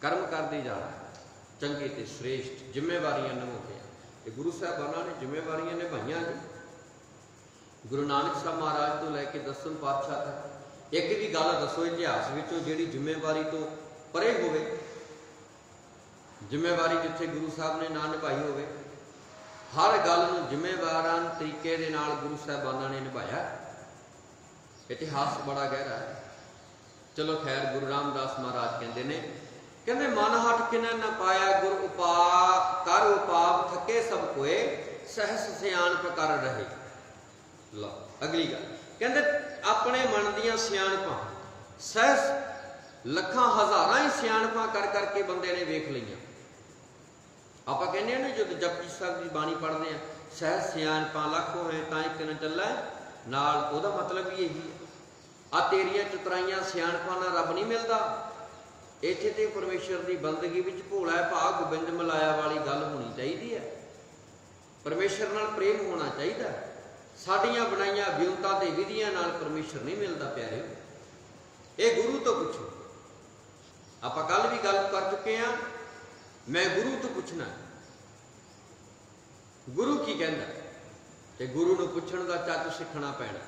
Speaker 1: ਕਰਮ ਕਰਦੇ ਜਾਣਾ ਚੰਗੇ ਤੇ ਸ੍ਰੇਸ਼ਟ ਜ਼ਿੰਮੇਵਾਰੀਆਂ ਨਿਭਾਉਂਦੇ ਆ। ਇਹ ਗੁਰੂ ਸਾਹਿਬਾਨਾਂ ਨੇ ਜ਼ਿੰਮੇਵਾਰੀਆਂ ਨਿਭਾਈਆਂ ਜੀ। ਗੁਰੂ ਨਾਨਕ ਸਾਹਿਬ ਮਹਾਰਾਜ ਤੋਂ ਲੈ ਕੇ ਦਸਮ ਪਾਤਸ਼ਾਹ ਤੱਕ ਇੱਕ ਵੀ ਗੱਲ ਦੱਸੋ, ਇਤਿਹਾਸ ਵਿੱਚੋਂ ਜਿਹੜੀ ਜ਼ਿੰਮੇਵਾਰੀ ਤੋਂ ਪਰੇ ਹੋਵੇ, ਜ਼ਿੰਮੇਵਾਰੀ ਜਿੱਥੇ ਗੁਰੂ ਸਾਹਿਬ ਨੇ ਨਾ ਨਿਭਾਈ ਹੋਵੇ ਹਰ ਗੱਲ ਨੂੰ ਜ਼ਿੰਮੇਵਾਰਾਂ ਤਰੀਕੇ ਦੇ ਨਾਲ ਗੁਰੂ ਸਾਹਿਬਾਨਾਂ ਨੇ ਨਿਭਾਇਆ। ਇਤਿਹਾਸ ਬੜਾ ਗਹਿਰਾ ਹੈ। ਚਲੋ ਖੈਰ, ਗੁਰੂ ਰਾਮਦਾਸ ਮਹਾਰਾਜ ਕਹਿੰਦੇ ਨੇ, ਕਹਿੰਦੇ, ਮਨ ਹਟ ਕਿਨੈ ਨਾ ਪਾਇਆ ਗੁਰ ਉਪਾ, ਕਰ ਉਪਾਪ, ਥਕੇ ਸਭ ਕੋਏ, ਸਹਸ ਸਿਆਣਪ ਕਰ ਰਹੇ। ਲਓ, ਅਗਲੀ ਗੱਲ। ਕਹਿੰਦੇ, ਆਪਣੇ ਮਨ ਦੀਆਂ ਸਿਆਣਪਾਂ, ਸਹਸ ਲੱਖਾਂ ਹਜ਼ਾਰਾਂ ਹੀ ਸਿਆਣਪਾਂ ਕਰ ਕਰਕੇ ਬੰਦੇ ਨੇ ਵੇਖ ਲਈਆਂ। ਆਪਾਂ ਕਹਿੰਦੇ ਆ ਨਾ, ਜਦੋਂ ਜਪਜੀ ਸਾਹਿਬ ਦੀ ਬਾਣੀ ਪੜ੍ਹਦੇ ਆ ਸਹਿ ਸਿਆਣਪਾਂ ਲੱਖ ਹੋਏ ਤਾਂ ਇੱਕ ਨਾ ਚੱਲੈ, ਨਾਲ ਉਹਦਾ ਮਤਲਬ ਵੀ ਇਹੀ ਹੈ। ਆ ਤੇਰੀਆਂ ਚਤਰਾਈਆਂ ਸਿਆਣਪਾਂ ਨਾਲ ਰੱਬ ਨਹੀਂ ਮਿਲਦਾ। ਇੱਥੇ ਤੇ ਪਰਮੇਸ਼ਰ ਦੀ ਬੰਦਗੀ ਵਿੱਚ ਭੋਲਾ ਭਾਗ ਗੋਬਿੰਦ ਮਲਾਇਆ ਵਾਲੀ ਗੱਲ ਹੋਣੀ ਚਾਹੀਦੀ ਹੈ। ਪਰਮੇਸ਼ਰ ਨਾਲ ਪ੍ਰੇਮ ਹੋਣਾ ਚਾਹੀਦਾ ਸਾਡੀਆਂ ਬਣਾਈਆਂ ਵਿਉਂਤਾਂ ਤੇ ਵਿਧੀਆਂ ਨਾਲ ਪਰਮੇਸ਼ਰ ਨਹੀਂ ਮਿਲਦਾ ਪਿਆਰੇ ਇਹ ਗੁਰੂ ਤੋਂ ਪੁੱਛੋ। ਆਪਾਂ ਕੱਲ ਵੀ ਗੱਲ ਕਰ ਚੁੱਕੇ ਆ ਮੈਂ ਗੁਰੂ ਤੋਂ ਪੁੱਛਣਾ ਗੁਰੂ ਕੀ ਕਹਿੰਦਾ? ਤੇ ਗੁਰੂ ਨੂੰ ਪੁੱਛਣ ਦਾ ਚੱਜ ਸਿੱਖਣਾ ਪੈਣਾ।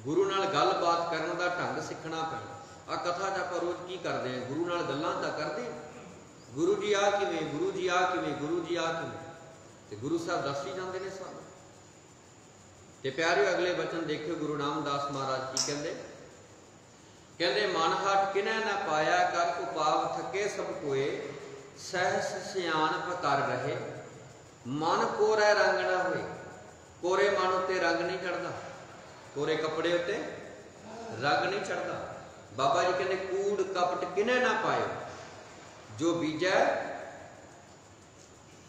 Speaker 1: ਗੁਰੂ ਨਾਲ ਗੱਲਬਾਤ ਕਰਨ ਦਾ ਢੰਗ ਸਿੱਖਣਾ ਪੈਣਾ। ਆ ਕਥਾ 'ਚ ਆਪਾਂ ਰੋਜ਼ ਕੀ ਕਰਦੇ ਆ ਗੁਰੂ ਨਾਲ ਗੱਲਾਂ ਤਾਂ ਕਰਦੇ ਗੁਰੂ ਜੀ ਆ ਕਿਵੇਂ? ਗੁਰੂ ਜੀ ਆ ਕਿਵੇਂ? ਗੁਰੂ ਜੀ ਆ ਕਿਵੇਂ? ਤੇ ਗੁਰੂ ਸਾਹਿਬ ਦੱਸ ਹੀ ਜਾਂਦੇ ਨੇ ਸਾਨੂੰ। ਤੇ ਪਿਆਰਿਓ, ਅਗਲੇ ਬਚਨ ਦੇਖਿਓ, ਗੁਰੂ ਰਾਮਦਾਸ ਮਹਾਰਾਜ ਕੀ ਕਹਿੰਦੇ? ਕਹਿੰਦੇ, ਮਨ ਹਟ ਕਿਨੈ ਨਾ ਪਾਇਆ, ਕਰ ਉਪਾਵ ਥੱਕੇ ਸਭ ਕੋਏ। ਸਹਿਸ ਸਿਆਣਪ ਕਰ ਰਹੇ। ਮਨ ਕੋਰੇ ਰੰਗ ਨਾ ਹੋਏ। ਕੋਰੇ ਮਨ ਉੱਤੇ ਰੰਗ ਨਹੀਂ ਚੜਦਾ ਕੋਰੇ ਕੱਪੜੇ ਉੱਤੇ ਰੰਗ ਨਹੀਂ ਚੜਦਾ ਬਾਬਾ ਜੀ ਕਹਿੰਦੇ, ਕੂੜ ਕਪਟ ਕਿਨੇ ਨਾ ਪਾਇਓ। ਜੋ ਬੀਜੈ,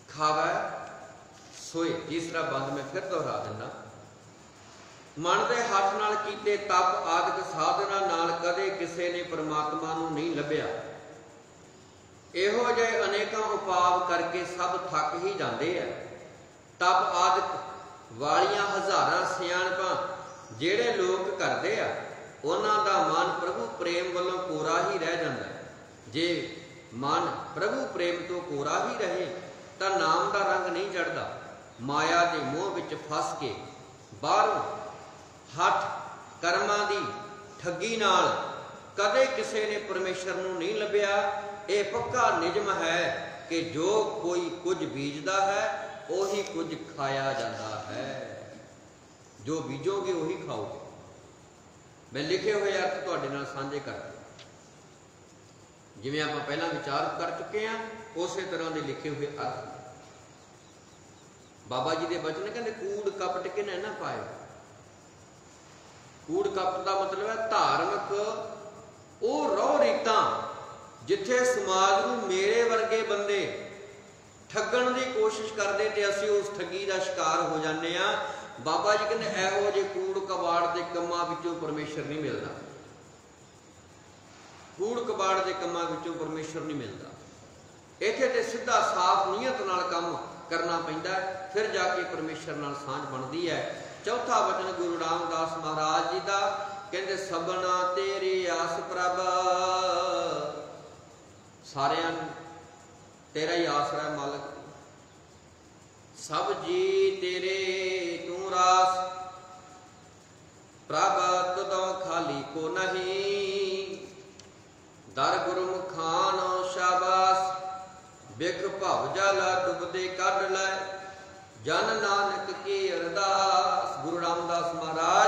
Speaker 1: ਖਾਵੇ, ਸੋਏ। ਤੀਸਰਾ ਬੰਦ ਮੈਂ ਫਿਰ ਦੁਹਰਾ ਦਿੰਦਾ। ਮਨ ਦੇ ਹੱਥ ਨਾਲ ਕੀਤੇ ਤਪ ਆਦਿਕ ਸਾਧਨਾ ਨਾਲ ਕਦੇ ਕਿਸੇ ਨੇ ਪ੍ਰਮਾਤਮਾ ਨੂੰ ਨਹੀਂ ਲੱਭਿਆ। ਇਹੋ ਜਿਹੇ ਅਨੇਕਾਂ ਉਪਾਵ ਕਰਕੇ ਸਭ ਥੱਕ ਹੀ ਜਾਂਦੇ ਆ। ਤਪ ਆਦਿਕ ਵਾਲੀਆਂ ਹਜ਼ਾਰਾਂ ਸਿਆਣਪਾਂ ਜਿਹੜੇ ਲੋਕ ਕਰਦੇ ਆ, ਉਹਨਾਂ ਦਾ ਮਨ ਪ੍ਰਭੂ ਪ੍ਰੇਮ ਵੱਲੋਂ ਕੋਰਾ ਹੀ ਰਹਿ ਜਾਂਦਾ। ਜੇ ਮਨ ਪ੍ਰਭੂ ਪ੍ਰੇਮ ਤੋਂ ਕੋਰਾ ਹੀ ਰਹੇ, ਤਾਂ ਨਾਮ ਦਾ ਰੰਗ ਨਹੀਂ ਚੜਦਾ ਮਾਇਆ ਦੇ ਮੋਹ ਵਿੱਚ ਫਸ ਕੇ ਬਾਹਰੋਂ ਹੱਠ ਕਰਮਾਂ ਦੀ ਠੱਗੀ ਨਾਲ ਕਦੇ ਕਿਸੇ ਨੇ ਪਰਮੇਸ਼ਰ ਨੂੰ ਨਹੀਂ ਲੱਭਿਆ ਇਹ ਪੱਕਾ ਨਿਯਮ ਹੈ ਕਿ ਜੋ ਕੋਈ ਕੁਝ ਬੀਜਦਾ ਹੈ, ਉਹੀ ਕੁਝ ਖਾਇਆ ਜਾਂਦਾ ਹੈ। ਜੋ ਬੀਜੋਗੇ, ਉਹੀ ਖਾਓਗੇ। ਮੈਂ ਲਿਖੇ ਹੋਏ ਅਰਥ ਤੁਹਾਡੇ ਨਾਲ ਸਾਂਝੇ ਕਰਦਾ ਜਿਵੇਂ ਆਪਾਂ ਪਹਿਲਾਂ ਵਿਚਾਰ ਕਰ ਚੁੱਕੇ ਆ ਉਸੇ ਤਰ੍ਹਾਂ ਦੇ ਲਿਖੇ ਹੋਏ ਅਰਥ। ਬਾਬਾ ਜੀ ਦੇ ਬਚਨ ਕਹਿੰਦੇ, ਕੂੜ ਕਪਟ ਕਿਨੇ ਨਾ ਪਾਇਓ ਕੂੜ ਕਪਟ ਦਾ ਮਤਲਬ ਹੈ ਧਾਰਮਿਕ ਉਹ ਰੋ ਰੀਤਾਂ ਜਿੱਥੇ ਸਮਾਜ ਨੂੰ ਮੇਰੇ ਵਰਗੇ ਬੰਦੇ ਠੱਗਣ ਦੀ ਕੋਸ਼ਿਸ਼ ਕਰਦੇ ਤੇ ਅਸੀਂ ਉਸ ਠੱਗੀ ਦਾ ਸ਼ਿਕਾਰ ਹੋ ਜਾਂਦੇ ਆ ਬਾਬਾ ਜੀ ਕਹਿੰਦੇ ਇਹੋ ਜਿਹੇ ਕੂੜ ਕਬਾੜ ਦੇ ਕੰਮਾਂ ਵਿੱਚੋਂ ਪਰਮੇਸ਼ਰ ਨਹੀਂ ਮਿਲਦਾ। ਕੂੜ ਕਬਾੜ ਦੇ ਕੰਮਾਂ ਵਿੱਚੋਂ ਪਰਮੇਸ਼ਰ ਨਹੀਂ ਮਿਲਦਾ। ਇੱਥੇ ਤੇ ਸਿੱਧਾ ਸਾਫ਼ ਨੀਅਤ ਨਾਲ ਕੰਮ ਕਰਨਾ ਪੈਂਦਾ ਫਿਰ ਜਾ ਕੇ ਪਰਮੇਸ਼ਰ ਨਾਲ ਸਾਂਝ ਬਣਦੀ ਹੈ। ਚੌਥਾ ਵਚਨ ਗੁਰੂ ਰਾਮਦਾਸ ਮਹਾਰਾਜ ਜੀ ਦਾ, ਕਹਿੰਦੇ ਸਬਨਾ ਤੇਰੀ ਆਸ ਪ੍ਰਭ। ਸਾਰਿਆਂ ਨੂੰ ਤੇਰਾ ਹੀ ਆਸਰਾ ਮਾਲਕ। ਸਭ ਜੀ ਤੇਰੇ, ਤੂੰ ਰਾਸ। ਪ੍ਰਭ ਤਦੋਂ ਖਾਲੀ ਕੋ ਨਹੀਂ। ਦਰ ਗੁਰਮੁਖਾਨ ਸ਼ਾਬਾਸ। ਬਿਖ ਭਵ ਜਲ ਡੁੱਬਦੇ ਕੱਢ ਲੈ। ਜਨ ਨਾਨਕ ਕੀ ਅਰਦਾਸ। ਗੁਰੂ ਰਾਮਦਾਸ ਮਹਾਰਾਜ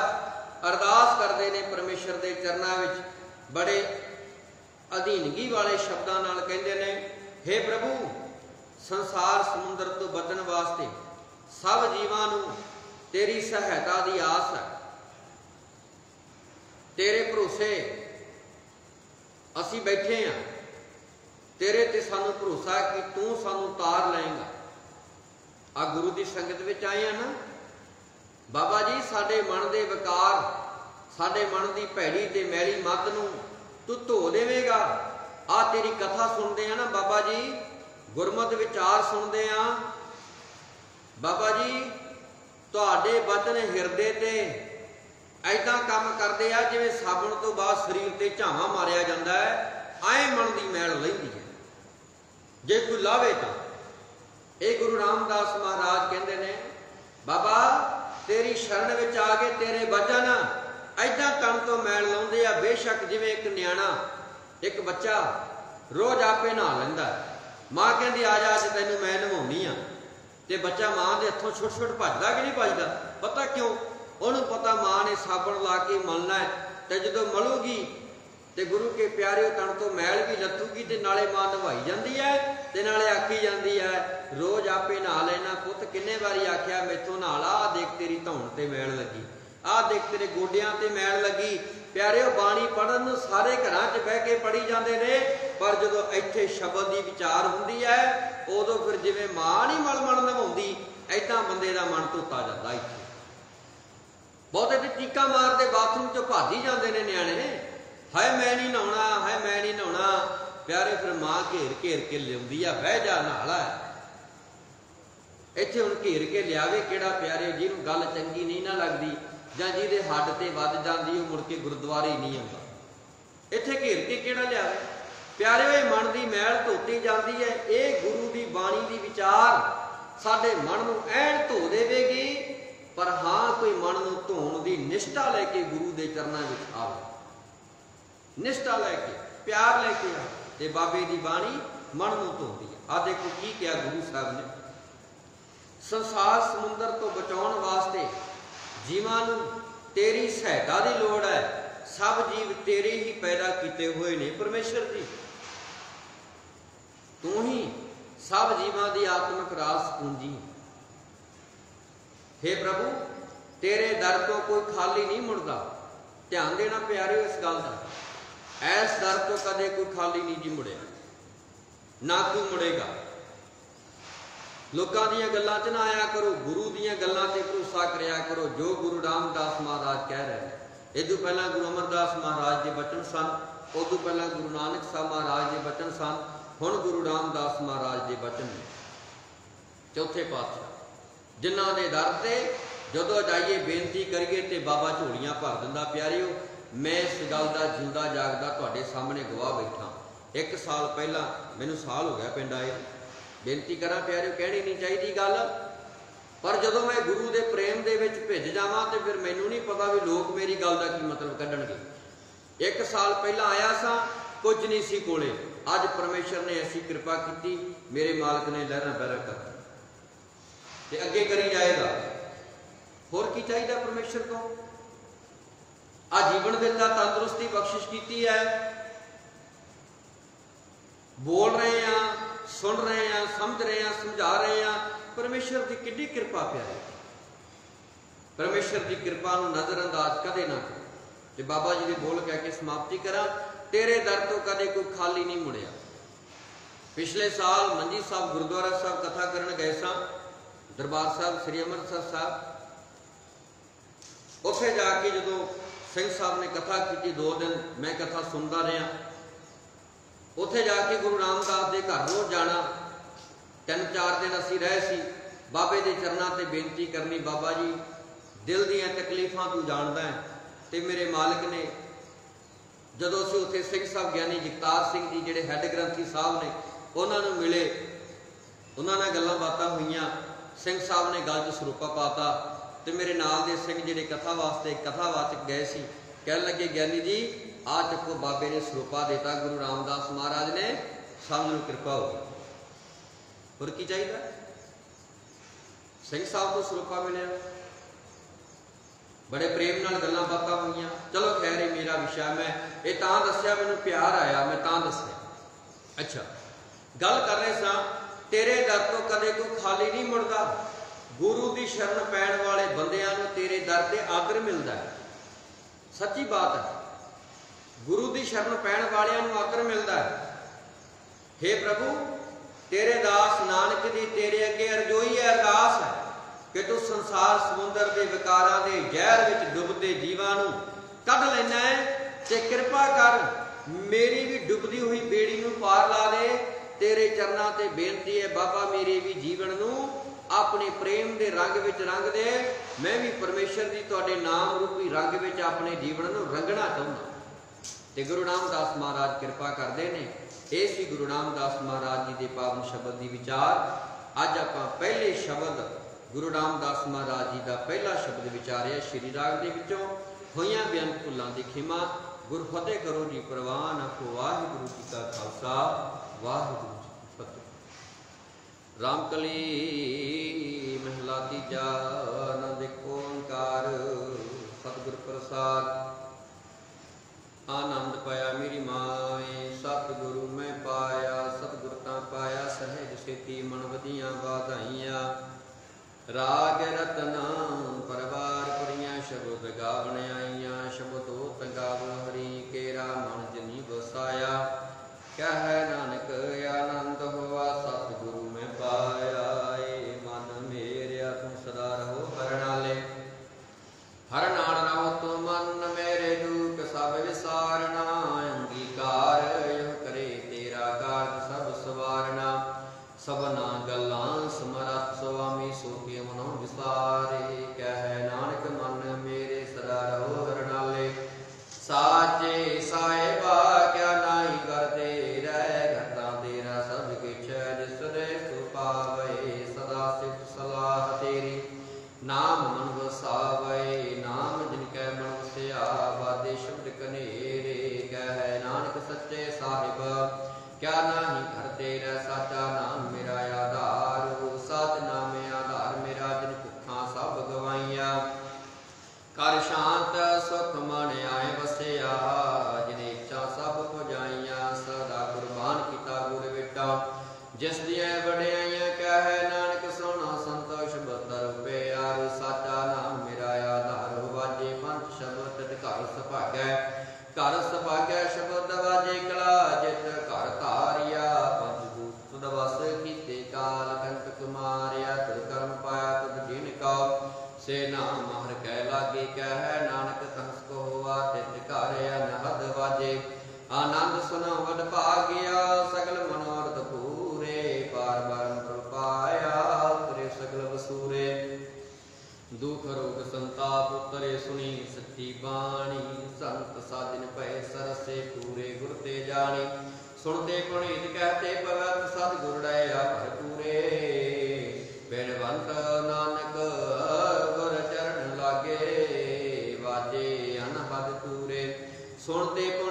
Speaker 1: ਅਰਦਾਸ ਕਰਦੇ ਨੇ ਪਰਮੇਸ਼ਰ ਦੇ ਚਰਨਾਂ ਵਿੱਚ। ਬੜੇ ਅਧੀਨਗੀ ਵਾਲੇ ਸ਼ਬਦਾਂ ਨਾਲ ਕਹਿੰਦੇ ਨੇ हे ਪ੍ਰਭੂ, ਸੰਸਾਰ ਸਮੁੰਦਰ ਤੋਂ ਬਚਣ ਵਾਸਤੇ ਸਭ ਜੀਵਾਂ ਨੂੰ ਤੇਰੀ ਸਹਾਇਤਾ ਦੀ ਆਸ ਹੈ। ਤੇਰੇ ਭਰੋਸੇ ਅਸੀਂ ਬੈਠੇ ਹਾਂ। ਤੇਰੇ ਤੇ ਸਾਨੂੰ ਭਰੋਸਾ ਹੈ ਕਿ ਤੂੰ ਸਾਨੂੰ ਤਾਰ ਲਏਗਾ। ਆ ਗੁਰੂ ਦੀ ਸੰਗਤ ਵਿੱਚ ਆਏ ਆ ਨਾ। ਬਾਬਾ ਜੀ, ਸਾਡੇ ਮਨ ਦੇ ਵਿਕਾਰ, ਸਾਡੇ ਮਨ ਦੀ ਭੈੜੀ ਤੇ ਮੈਲੀ ਮੱਤ ਨੂੰ ਤੂੰ ਧੋ ਦੇਵੇਂਗਾ। ਆ ਤੇਰੀ ਕਥਾ ਸੁਣਦੇ ਆ ਨਾ ਬਾਬਾ ਜੀ। ਗੁਰਮਤ ਵਿਚਾਰ ਸੁਣਦੇ ਆ। ਬਾਬਾ ਜੀ, ਤੁਹਾਡੇ ਬਚਨ ਹਿਰਦੇ ਤੇ ਐਦਾਂ ਕੰਮ ਕਰਦੇ ਆ ਜਿਵੇਂ ਸਾਬਣ ਤੋਂ ਬਾਅਦ ਸਰੀਰ ਤੇ ਝਾਵਾਂ ਮਾਰਿਆ ਜਾਂਦਾ ਹੈ। ਐ ਮਨ ਦੀ ਮੈਲ ਲੈਂਦੀ ਹੈ। ਜੇ ਕੋਈ ਲਾਵੇ ਤਾਂ। ਇਹ ਗੁਰੂ ਰਾਮਦਾਸ ਮਹਾਰਾਜ ਕਹਿੰਦੇ ਨੇ, ਬਾਬਾ, ਤੇਰੀ ਸ਼ਰਨ ਵਿੱਚ ਆ ਕੇ ਤੇਰੇ ਬਚਨ ਐਦਾਂ ਤਨ ਤੋਂ ਮੈਲ ਲਾਉਂਦੇ ਆ, ਬੇਸ਼ੱਕ ਜਿਵੇਂ ਇੱਕ ਨਿਆਣਾ, ਇੱਕ ਬੱਚਾ ਰੋਜ਼ ਆਪੇ ਨਹਾ ਲੈਂਦਾ ਮਾਂ ਕਹਿੰਦੀ, ਆ ਜਾ, ਅੱਜ ਤੈਨੂੰ ਮੈਂ ਨਵਾਉਣੀ ਆ। ਤੇ ਬੱਚਾ ਮਾਂ ਦੇ ਹੱਥੋਂ ਛੁੱਟ ਛੁੱਟ ਭੱਜਦਾ ਕਿ ਨਹੀਂ ਭੱਜਦਾ? ਪਤਾ ਕਿਉਂ? ਉਹਨੂੰ ਪਤਾ ਮਾਂ ਨੇ ਸਾਬਣ ਲਾ ਕੇ ਮਲਣਾ ਹੈ ਤੇ ਜਦੋਂ ਮਲੂਗੀ ਤੇ ਗੁਰੂ ਕੇ ਪਿਆਰਿਓ ਤਣ ਤੋਂ ਮੈਲ ਵੀ ਲੱਥੂਗੀ ਤੇ ਨਾਲੇ ਮਾਂ ਨਵਾਈ ਜਾਂਦੀ ਹੈ ਤੇ ਨਾਲੇ ਆਖੀ ਜਾਂਦੀ ਹੈ, ਰੋਜ਼ ਆਪੇ ਨਹਾ ਲੈਣਾ ਪੁੱਤ। ਕਿੰਨੇ ਵਾਰੀ ਆਖਿਆ, ਮੈਥੋਂ ਨਹਾ ਲਾ ਆ ਦੇਖ ਤੇਰੀ ਧੌਣ ਤੇ ਮੈਲ ਲੱਗੀ। ਆਹ ਦੇਖ ਤੇਰੇ ਗੋਡਿਆਂ ਤੇ ਮੈਲ ਲੱਗੀ। ਪਿਆਰਿਓ, ਬਾਣੀ ਪੜਨ ਨੂੰ ਸਾਰੇ ਘਰਾਂ 'ਚ ਬਹਿ ਕੇ ਪੜੀ ਜਾਂਦੇ ਨੇ, ਪਰ ਜਦੋਂ ਇੱਥੇ ਸ਼ਬਦ ਦੀ ਵਿਚਾਰ ਹੁੰਦੀ ਹੈ, ਉਦੋਂ ਫਿਰ ਜਿਵੇਂ ਮਾਂ ਨਹੀਂ ਮਲ ਮਲ ਨਵਾਉਂਦੀ ਐਦਾਂ ਬੰਦੇ ਦਾ ਮਨ ਧੋਤਾ ਜਾਂਦਾ ਇੱਥੇ। ਬਹੁਤੇ ਤੇ ਚੀਕਾਂ ਮਾਰਦੇ, ਬਾਥਰੂਮ 'ਚ ਭਾਜੀ ਜਾਂਦੇ ਨੇ ਨਿਆਣੇ ਹਾਏ, ਮੈਂ ਨਹੀਂ ਨਹਾਉਣਾ, ਹਾਏ, ਮੈਂ ਨਹੀਂ ਨਹਾਉਣਾ। ਪਿਆਰੇ, ਫਿਰ ਮਾਂ ਘੇਰ ਘੇਰ ਕੇ ਲਿਆਉਂਦੀ ਆ, ਬਹਿ ਜਾ ਨਾਲਾ ਇੱਥੇ ਹੁਣ ਘੇਰ ਕੇ ਲਿਆਵੇ ਕਿਹੜਾ ਪਿਆਰੇ, ਜਿਹਨੂੰ ਗੱਲ ਚੰਗੀ ਨਹੀਂ ਨਾ ਲੱਗਦੀ। ਜਾਂ ਜਿਹਦੇ ਹੱਡ ਤੇ ਵੱਜ ਜਾਂਦੀ ਉਹ ਮੁੜ ਕੇ ਗੁਰਦੁਆਰੇ ਨਹੀਂ ਆਉਂਦਾ। ਇੱਥੇ ਘੇਰ ਕੇ ਕਿਹੜਾ ਲਿਆਵੇ ਪਿਆਰੇ ਇਹ ਮਨ ਦੀ ਮੈਲ ਧੋਤੀ ਜਾਂਦੀ ਹੈ। ਇਹ ਗੁਰੂ ਦੀ ਬਾਣੀ ਦੀ ਵਿਚਾਰ ਸਾਡੇ ਮਨ ਨੂੰ ਐਨ ਧੋ ਦੇਵੇਗੀ, ਪਰ ਹਾਂ, ਕੋਈ ਮਨ ਨੂੰ ਧੋਣ ਦੀ ਨਿਸ਼ਠਾ ਲੈ ਕੇ ਗੁਰੂ ਦੇ ਚਰਨਾਂ ਵਿੱਚ ਆਵੇ। ਨਿਸ਼ਠਾ ਲੈ ਕੇ, ਪਿਆਰ ਲੈ ਕੇ ਆ ਤੇ ਬਾਬੇ ਦੀ ਬਾਣੀ ਮਨ ਨੂੰ ਧੋਂਦੀ ਹੈ। ਆ ਦੇਖੋ ਕੀ ਕਿਹਾ ਗੁਰੂ ਸਾਹਿਬ ਨੇ। ਸੰਸਾਰ ਸਮੁੰਦਰ ਤੋਂ ਬਚਾਉਣ ਵਾਸਤੇ ਜੀਵਾਂ ਨੂੰ ਤੇਰੀ ਸਹਾਇਤਾ ਦੀ ਲੋੜ ਹੈ। ਸਭ ਜੀਵ ਤੇਰੇ ਹੀ ਪੈਦਾ ਕੀਤੇ ਹੋਏ ਨੇ ਪਰਮੇਸ਼ਰ ਜੀ। ਤੂੰ ਹੀ ਸਭ ਜੀਵਾਂ ਦੀ ਆਤਮਿਕ ਰਾਸ ਪੂੰਜੀ। ਹੈ ਪ੍ਰਭੂ, ਤੇਰੇ ਦਰ ਤੋਂ ਕੋਈ ਖਾਲੀ ਨਹੀਂ ਮੁੜਦਾ। ਧਿਆਨ ਦੇਣਾ ਪਿਆਰਿਓ ਇਸ ਗੱਲ ਦਾ। ਐਸ ਦਰ ਤੋਂ ਕਦੇ ਕੋਈ ਖਾਲੀ ਨਹੀਂ ਜੀ ਮੁੜਿਆ। ਨਾ ਤੂੰ ਮੁੜੇਗਾ। ਲੋਕਾਂ ਦੀਆਂ ਗੱਲਾਂ 'ਚ ਨਾ ਆਇਆ ਕਰੋ, ਗੁਰੂ ਦੀਆਂ ਗੱਲਾਂ ਤੇ ਭਰੋਸਾ ਕਰਿਆ ਕਰੋ, ਜੋ ਗੁਰੂ ਰਾਮਦਾਸ ਮਹਾਰਾਜ ਕਹਿ ਰਹੇ ਨੇ। ਇਹ ਤੋਂ ਪਹਿਲਾਂ ਗੁਰੂ ਅਮਰਦਾਸ ਮਹਾਰਾਜ ਦੇ ਬਚਨ ਸਨ ਉਦੋਂ ਪਹਿਲਾਂ ਗੁਰੂ ਨਾਨਕ ਸਾਹਿਬ ਮਹਾਰਾਜ ਦੇ ਬਚਨ ਸਨ, ਹੁਣ ਗੁਰੂ ਰਾਮਦਾਸ ਮਹਾਰਾਜ ਦੇ ਬਚਨ ਨੇ। ਚੌਥੇ ਪਾਤਸ਼ਾਹ, ਜਿਨ੍ਹਾਂ ਦੇ ਦਰ ਤੇ ਜਦੋਂ ਜਾਈਏ ਬੇਨਤੀ ਕਰੀਏ ਤੇ ਬਾਬਾ ਝੋਲੀਆਂ ਭਰ ਦਿੰਦਾ, ਪਿਆਰਿਓ, ਮੈਂ ਇਸ ਗੱਲ ਦਾ ਜਿੰਦਾ ਜਾਗਦਾ ਤੁਹਾਡੇ ਸਾਹਮਣੇ ਗਵਾਹ ਬੈਠਾ। ਇੱਕ ਸਾਲ ਪਹਿਲਾਂ, ਮੈਨੂੰ ਸਾਲ ਹੋ ਗਿਆ ਪਿੰਡ ਆਏ ਬੇਨਤੀ ਕਰਾਂ ਪਿਆਰਿਓ, ਕਹਿਣੀ ਨਹੀਂ ਚਾਹੀਦੀ ਗੱਲ। ਪਰ ਜਦੋਂ ਮੈਂ ਗੁਰੂ ਦੇ ਪ੍ਰੇਮ ਦੇ ਵਿੱਚ ਭਿੱਜ ਜਾਵਾਂ ਤੇ ਫਿਰ ਮੈਨੂੰ ਨਹੀਂ ਪਤਾ ਵੀ ਲੋਕ ਮੇਰੀ ਗੱਲ ਦਾ ਕੀ ਮਤਲਬ ਕੱਢਣਗੇ। ਇੱਕ ਸਾਲ ਪਹਿਲਾਂ ਆਇਆ ਸਾਂ, ਕੁਝ ਨਹੀਂ ਸੀ ਕੋਲੇ। ਅੱਜ ਪਰਮੇਸ਼ਰ ਨੇ ਐਸੀ ਕਿਰਪਾ ਕੀਤੀ, ਮੇਰੇ ਮਾਲਕ ਨੇ ਲਹਿਰਾਂ ਬਹਿਰਾ ਕਰ ਤੇ ਅੱਗੇ ਕਰੀ ਜਾਏਗਾ। ਹੋਰ ਕੀ ਚਾਹੀਦਾ ਪਰਮੇਸ਼ਰ ਤੋਂ? ਆ ਜੀਵਨ ਦਿੱਤਾ ਤੰਦਰੁਸਤੀ ਬਖਸ਼ਿਸ਼ ਕੀਤੀ ਹੈ। ਬੋਲ ਰਹੇ ਆ ਸੁਣ ਰਹੇ ਆ ਸਮਝ ਰਹੇ ਆ ਸਮਝਾ ਰਹੇ ਆ ਪਰਮੇਸ਼ਰ ਦੀ ਕਿੰਨੀ ਕਿਰਪਾ ਪਿਆਰੀ। ਪਰਮੇਸ਼ਰ ਦੀ ਕਿਰਪਾ ਨੂੰ ਨਜ਼ਰਅੰਦਾਜ਼ ਕਦੇ ਨਾ ਕਰੋ। ਤੇ ਬਾਬਾ ਜੀ ਦੇ ਬੋਲ ਕਹਿ ਕੇ ਸਮਾਪਤੀ ਕਰਾਂ, ਤੇਰੇ ਦਰ ਤੋਂ ਕਦੇ ਕੋਈ ਖਾਲੀ ਨਹੀਂ ਮੁੜਿਆ। ਪਿਛਲੇ ਸਾਲ ਮੰਜੀ ਸਾਹਿਬ, ਗੁਰਦੁਆਰਾ ਸਾਹਿਬ ਕਥਾ ਕਰਨ ਗਏ ਸਾਂ। ਦਰਬਾਰ ਸਾਹਿਬ, ਸ੍ਰੀ ਅੰਮ੍ਰਿਤਸਰ ਸਾਹਿਬ। ਉੱਥੇ ਜਾ ਕੇ ਜਦੋਂ ਸਿੰਘ ਸਾਹਿਬ ਨੇ ਕਥਾ ਕੀਤੀ, ਦੋ ਦਿਨ ਮੈਂ ਕਥਾ ਸੁਣਦਾ ਰਿਹਾ। ਉੱਥੇ ਜਾ ਕੇ ਗੁਰੂ ਰਾਮਦਾਸ ਦੇ ਘਰ ਰੋਜ਼ ਜਾਣਾ। ਤਿੰਨ ਚਾਰ ਦਿਨ ਅਸੀਂ ਰਹੇ ਸੀ। ਬਾਬੇ ਦੇ ਚਰਨਾਂ ਤੇ ਬੇਨਤੀ ਕਰਨੀ, ਬਾਬਾ ਜੀ, ਦਿਲ ਦੀਆਂ ਤਕਲੀਫਾਂ ਤੂੰ ਜਾਣਦਾ ਹੈ ਤੇ ਮੇਰੇ ਮਾਲਕ ਨੇ ਜਦੋਂ ਅਸੀਂ ਉੱਥੇ ਸਿੰਘ ਸਾਹਿਬ ਗਿਆਨੀ ਜਗਤਾਰ ਸਿੰਘ ਜੀ ਜਿਹੜੇ ਹੈੱਡ ਗ੍ਰੰਥੀ ਸਾਹਿਬ ਨੇ, ਉਹਨਾਂ ਨੂੰ ਮਿਲੇ, ਉਹਨਾਂ ਨਾਲ ਗੱਲਾਂ ਬਾਤਾਂ ਹੋਈਆਂ। ਸਿੰਘ ਸਾਹਿਬ ਨੇ ਗੱਲ 'ਚ ਸਰੂਪਾ ਪਾਤਾ ਤੇ ਮੇਰੇ ਨਾਲ ਦੇ ਸਿੰਘ ਜਿਹੜੇ ਕਥਾ ਵਾਸਤੇ ਕਥਾ ਵਾਚਕ ਗਏ ਸੀ, ਕਹਿਣ ਲੱਗੇ, ਗਿਆਨੀ ਜੀ ਆ ਚੱਕੋ ਬਾਬੇ ਨੇ ਸਰੂਪਾ ਦਿੱਤਾ, ਗੁਰੂ ਰਾਮਦਾਸ ਮਹਾਰਾਜ ਨੇ, ਸਭ ਨੂੰ ਕਿਰਪਾ ਹੋ ਗਈ। ਹੋਰ ਕੀ ਚਾਹੀਦਾ? ਸਿੰਘ ਸਾਹਿਬ ਨੂੰ ਸਰੂਪਾ ਮਿਲਿਆ। ਬੜੇ ਪ੍ਰੇਮ ਨਾਲ ਗੱਲਾਂ ਬਾਤਾਂ ਹੋਈਆਂ। ਚਲੋ ਖੈਰ, ਇਹ ਮੇਰਾ ਵਿਸ਼ਾ, ਮੈਂ ਇਹ ਤਾਂ ਦੱਸਿਆ, ਮੈਨੂੰ ਪਿਆਰ ਆਇਆ, ਮੈਂ ਤਾਂ ਦੱਸਿਆ। ਅੱਛਾ, ਗੱਲ ਕਰ ਰਹੇ ਸਾਂ, ਤੇਰੇ ਦਰ ਤੋਂ ਕਦੇ ਕੋਈ ਖਾਲੀ ਨਹੀਂ ਮੁੜਦਾ। ਗੁਰੂ ਦੀ ਸ਼ਰਨ ਪੈਣ ਵਾਲੇ ਬੰਦਿਆਂ ਨੂੰ ਤੇਰੇ ਦਰ ਤੇ ਆਦਰ ਮਿਲਦਾ ਹੈ। ਸੱਚੀ ਬਾਤ ਹੈ। ਗੁਰੂ ਦੀ ਸ਼ਰਨ ਪੈਣ ਵਾਲਿਆਂ ਨੂੰ ਆਦਰ ਮਿਲਦਾ ਹੈ। हे ਪ੍ਰਭੂ, ਤੇਰੇ ਦਾਸ ਨਾਨਕ ਦੀ ਤੇਰੇ ਅੱਗੇ ਅਰਜ਼ੋਈ ਹੈ ਅਰਦਾਸ ਹੈ ਕਿ ਤੂੰ ਸੰਸਾਰ ਸਮੁੰਦਰ ਦੇ ਵਿਕਾਰਾਂ ਦੇ ਜ਼ਹਿਰ ਵਿੱਚ ਡੁੱਬਦੇ ਜੀਵਾਂ ਨੂੰ ਕੱਢ ਲੈਣਾ ਹੈ ਤੇ ਕਿਰਪਾ ਕਰ ਮੇਰੀ ਵੀ ਡੁੱਬਦੀ ਹੋਈ ਬੇੜੀ ਨੂੰ ਪਾਰ ਲਾ ਦੇ। ਤੇਰੇ ਚਰਨਾਂ ਤੇ ਬੇਨਤੀ ਹੈ, ਬਾਬਾ ਮੇਰੇ ਵੀ ਜੀਵਨ ਨੂੰ ਆਪਣੇ ਪ੍ਰੇਮ ਦੇ ਰੰਗ ਵਿੱਚ ਰੰਗ ਦੇ। ਮੈਂ ਵੀ ਪਰਮੇਸ਼ਰ ਦੀ ਤੁਹਾਡੇ ਨਾਮ ਰੂਪੀ ਰੰਗ ਵਿੱਚ ਆਪਣੇ ਜੀਵਨ ਨੂੰ ਰੰਗਣਾ ਚਾਹੁੰਦਾ। ਤੇ ਗੁਰੂ ਰਾਮਦਾਸ ਮਹਾਰਾਜ ਕਿਰਪਾ ਕਰਦੇ ਨੇ। ਇਹ ਸੀ ਗੁਰੂ ਰਾਮਦਾਸ ਮਹਾਰਾਜ ਜੀ ਦੇ ਪਾਵਨ ਸ਼ਬਦ ਦੀ ਵਿਚਾਰ। ਅੱਜ ਆਪਾਂ ਪਹਿਲੇ ਸ਼ਬਦ ਗੁਰੂ ਰਾਮਦਾਸ ਮਹਾਰਾਜ ਜੀ ਦਾ ਪਹਿਲਾ ਸ਼ਬਦ ਵਿਚਾਰਿਆ ਸ਼੍ਰੀ ਰਾਗ ਦੇ ਵਿੱਚੋਂ। ਹੋਈਆਂ ਬੇਅੰਤ ਭੁੱਲਾਂ ਦੀ ਖਿਮਾ। ਗੁਰ ਫਤਿਹ ਕਰੋ ਜੀ ਪ੍ਰਵਾਨ ਆਖੋ, ਵਾਹਿਗੁਰੂ ਜੀ ਕਾ ਖਾਲਸਾ, ਵਾਹਿਗੁਰੂ ਜੀ ਕੀ ਫਤਿਹ। ਰਾਮਕਲੀ ਮਹਿਲਾ ਤੀਜਾ ਆਨੰਦ ਓੰਕਾਰ, ਸਤਿਗੁਰ ਪ੍ਰਸਾਦ। ਆਨੰਦ ਪਾਇਆ, ਮੇਰੀ ਮਾਏ ਸਤਿਗੁਰੂ ਮੈਂ ਪਾਇਆ ਸਤਿਗੁਰ ਤਾਂ ਪਾਇਆ, ਸਹਿਜ ਸੇਤੀ ਮਨ ਵਧੀਆਂ ਬਾਧਾਈਆਂ ਰਾਗ ਰਤਨਾ ਸੁਣਦੇ